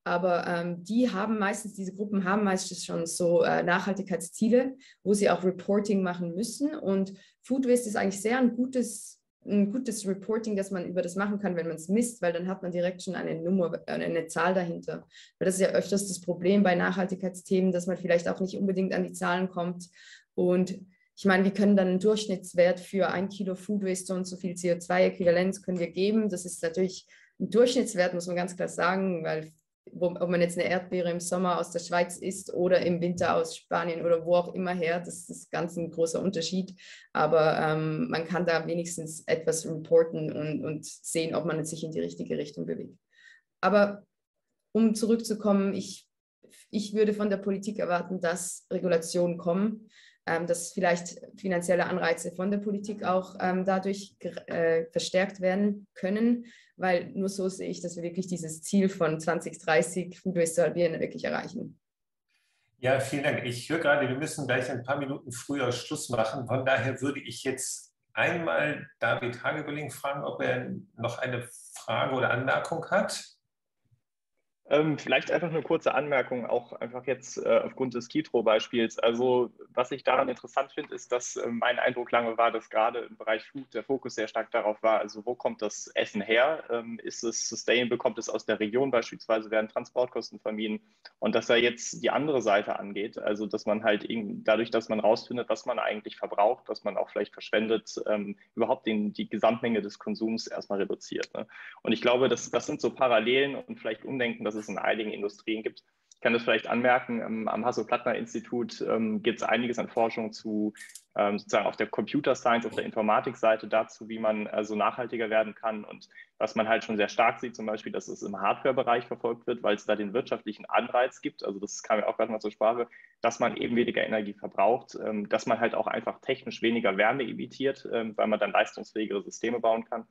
Aber ähm, die haben meistens, diese Gruppen haben meistens schon so äh, Nachhaltigkeitsziele, wo sie auch Reporting machen müssen. Und Food Waste ist eigentlich sehr ein gutes, ein gutes Reporting, dass man über das machen kann, wenn man es misst, weil dann hat man direkt schon eine Nummer, äh, eine Zahl dahinter. Weil das ist ja öfters das Problem bei Nachhaltigkeitsthemen, dass man vielleicht auch nicht unbedingt an die Zahlen kommt. Und ich meine, wir können dann einen Durchschnittswert für ein Kilo Food Waste und so viel CO2-Äquivalenz können wir geben. Das ist natürlich ein Durchschnittswert, muss man ganz klar sagen, weil wo, ob man jetzt eine Erdbeere im Sommer aus der Schweiz isst oder im Winter aus Spanien oder wo auch immer her, das ist ganz ein großer Unterschied. Aber ähm, man kann da wenigstens etwas reporten und, und sehen, ob man sich in die richtige Richtung bewegt. Aber um zurückzukommen, ich, ich würde von der Politik erwarten, dass Regulationen kommen, ähm, dass vielleicht finanzielle Anreize von der Politik auch ähm, dadurch äh, verstärkt werden können, weil nur so sehe ich, dass wir wirklich dieses Ziel von 2030 Food Waste zu wirklich erreichen.
Ja, vielen Dank. Ich höre gerade, wir müssen gleich ein paar Minuten früher Schluss machen. Von daher würde ich jetzt einmal David Hagebeling fragen, ob er noch eine Frage oder Anmerkung hat.
Ähm, vielleicht einfach eine kurze Anmerkung, auch einfach jetzt äh, aufgrund des Kitro-Beispiels. Also was ich daran interessant finde, ist, dass äh, mein Eindruck lange war, dass gerade im Bereich Food der Fokus sehr stark darauf war, also wo kommt das Essen her? Ähm, ist es sustainable, kommt es aus der Region beispielsweise, werden Transportkosten vermieden? Und dass da jetzt die andere Seite angeht, also dass man halt dadurch, dass man rausfindet, was man eigentlich verbraucht, was man auch vielleicht verschwendet, ähm, überhaupt den, die Gesamtmenge des Konsums erstmal reduziert. Ne? Und ich glaube, das, das sind so Parallelen und vielleicht Umdenken, dass es in einigen Industrien gibt. Ich kann das vielleicht anmerken, ähm, am Hasso-Plattner-Institut ähm, gibt es einiges an Forschung zu ähm, sozusagen auf der Computer Science, auf der Informatikseite dazu, wie man äh, so nachhaltiger werden kann und was man halt schon sehr stark sieht, zum Beispiel, dass es im Hardware-Bereich verfolgt wird, weil es da den wirtschaftlichen Anreiz gibt, also das kam ja auch gerade mal zur Sprache, dass man eben weniger Energie verbraucht, dass man halt auch einfach technisch weniger Wärme imitiert, ähm, weil man dann leistungsfähigere Systeme bauen kann.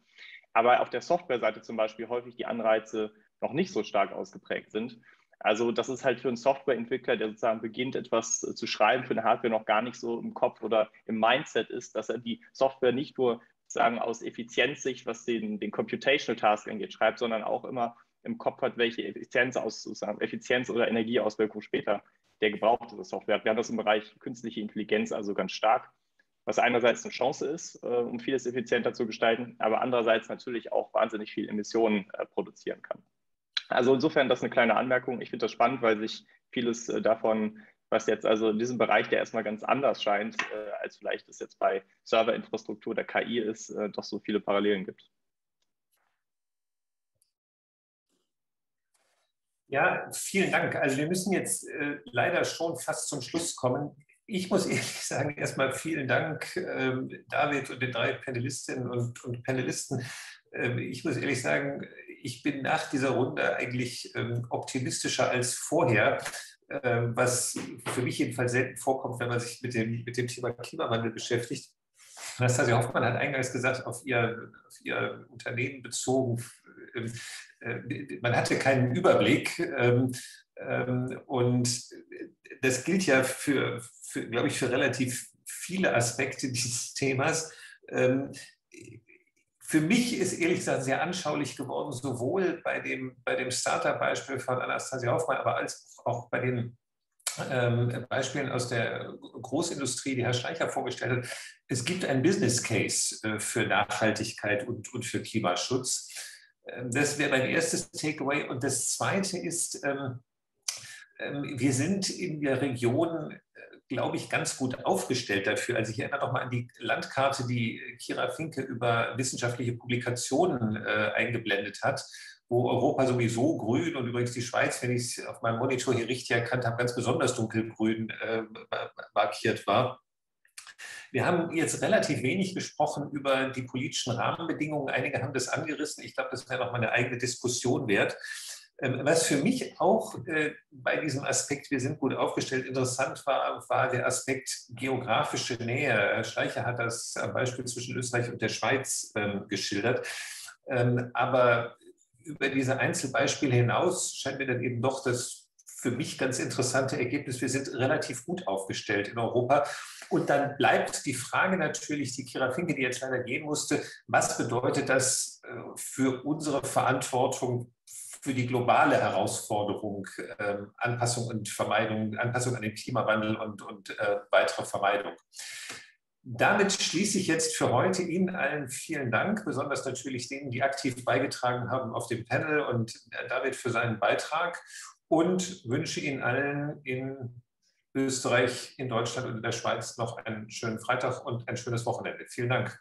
Aber auf der Software-Seite zum Beispiel häufig die Anreize noch nicht so stark ausgeprägt sind. Also das ist halt für einen Softwareentwickler, der sozusagen beginnt, etwas zu schreiben für eine Hardware noch gar nicht so im Kopf oder im Mindset ist, dass er die Software nicht nur sagen aus Effizienzsicht, was den, den Computational Task angeht, schreibt, sondern auch immer im Kopf hat, welche Effizienz aus, sozusagen Effizienz oder Energieauswirkung später der Gebrauch dieser Software hat. Wir haben das im Bereich künstliche Intelligenz also ganz stark, was einerseits eine Chance ist, äh, um vieles effizienter zu gestalten, aber andererseits natürlich auch wahnsinnig viel Emissionen äh, produzieren kann. Also insofern das eine kleine Anmerkung. Ich finde das spannend, weil sich vieles äh, davon, was jetzt also in diesem Bereich, der erstmal ganz anders scheint, äh, als vielleicht es jetzt bei Serverinfrastruktur der KI ist, äh, doch so viele Parallelen gibt.
Ja, vielen Dank. Also wir müssen jetzt äh, leider schon fast zum Schluss kommen. Ich muss (laughs) ehrlich sagen, erstmal vielen Dank, ähm, David und den drei Panelistinnen und, und Panelisten. Ähm, ich muss ehrlich sagen, ich bin nach dieser Runde eigentlich ähm, optimistischer als vorher, ähm, was für mich jedenfalls selten vorkommt, wenn man sich mit dem, mit dem Thema Klimawandel beschäftigt. Anastasia Hoffmann hat eingangs gesagt, auf ihr, auf ihr Unternehmen bezogen, ähm, äh, man hatte keinen Überblick. Ähm, ähm, und das gilt ja für, für glaube ich, für relativ viele Aspekte dieses Themas. Für mich ist ehrlich gesagt sehr anschaulich geworden, sowohl bei dem, bei dem Startup-Beispiel von Anastasia Hoffmann, aber als auch bei den ähm, Beispielen aus der Großindustrie, die Herr Schleicher vorgestellt hat. Es gibt einen Business Case äh, für Nachhaltigkeit und, und für Klimaschutz. Ähm, das wäre mein erstes Takeaway. Und das zweite ist, ähm, ähm wir sind in der Region glaube ich, ganz gut aufgestellt dafür. Also ich erinnere noch mal an die Landkarte, die Kira Finke über wissenschaftliche Publikationen äh, eingeblendet hat, wo Europa sowieso grün und übrigens die Schweiz, wenn ich es auf meinem Monitor hier richtig erkannt habe, ganz besonders dunkelgrün äh, markiert war. Wir haben jetzt relativ wenig gesprochen über die politischen Rahmenbedingungen. Einige haben das angerissen. Ich glaube, das wäre noch mal eine eigene Diskussion wert. Ähm, was für mich auch äh, bei diesem Aspekt, wir sind gut aufgestellt, interessant war, war der Aspekt geografische Nähe. Herr Schleicher hat das am Beispiel zwischen Österreich und der Schweiz ähm, geschildert. Ähm, aber über diese Einzelbeispiele hinaus scheint mir dann eben doch das für mich ganz interessante Ergebnis, wir sind relativ gut aufgestellt in Europa. Und dann bleibt die Frage natürlich, die Kira Finke, die jetzt leider gehen musste, was bedeutet das äh, für unsere Verantwortung für die globale Herausforderung äh, Anpassung und Vermeidung, Anpassung an den Klimawandel und, und äh, weitere Vermeidung. Damit schließe ich jetzt für heute Ihnen allen vielen Dank, besonders natürlich denen, die aktiv beigetragen haben auf dem Panel und äh, David für seinen Beitrag und wünsche Ihnen allen in Österreich, in Deutschland und in der Schweiz noch einen schönen Freitag und ein schönes Wochenende. Vielen Dank.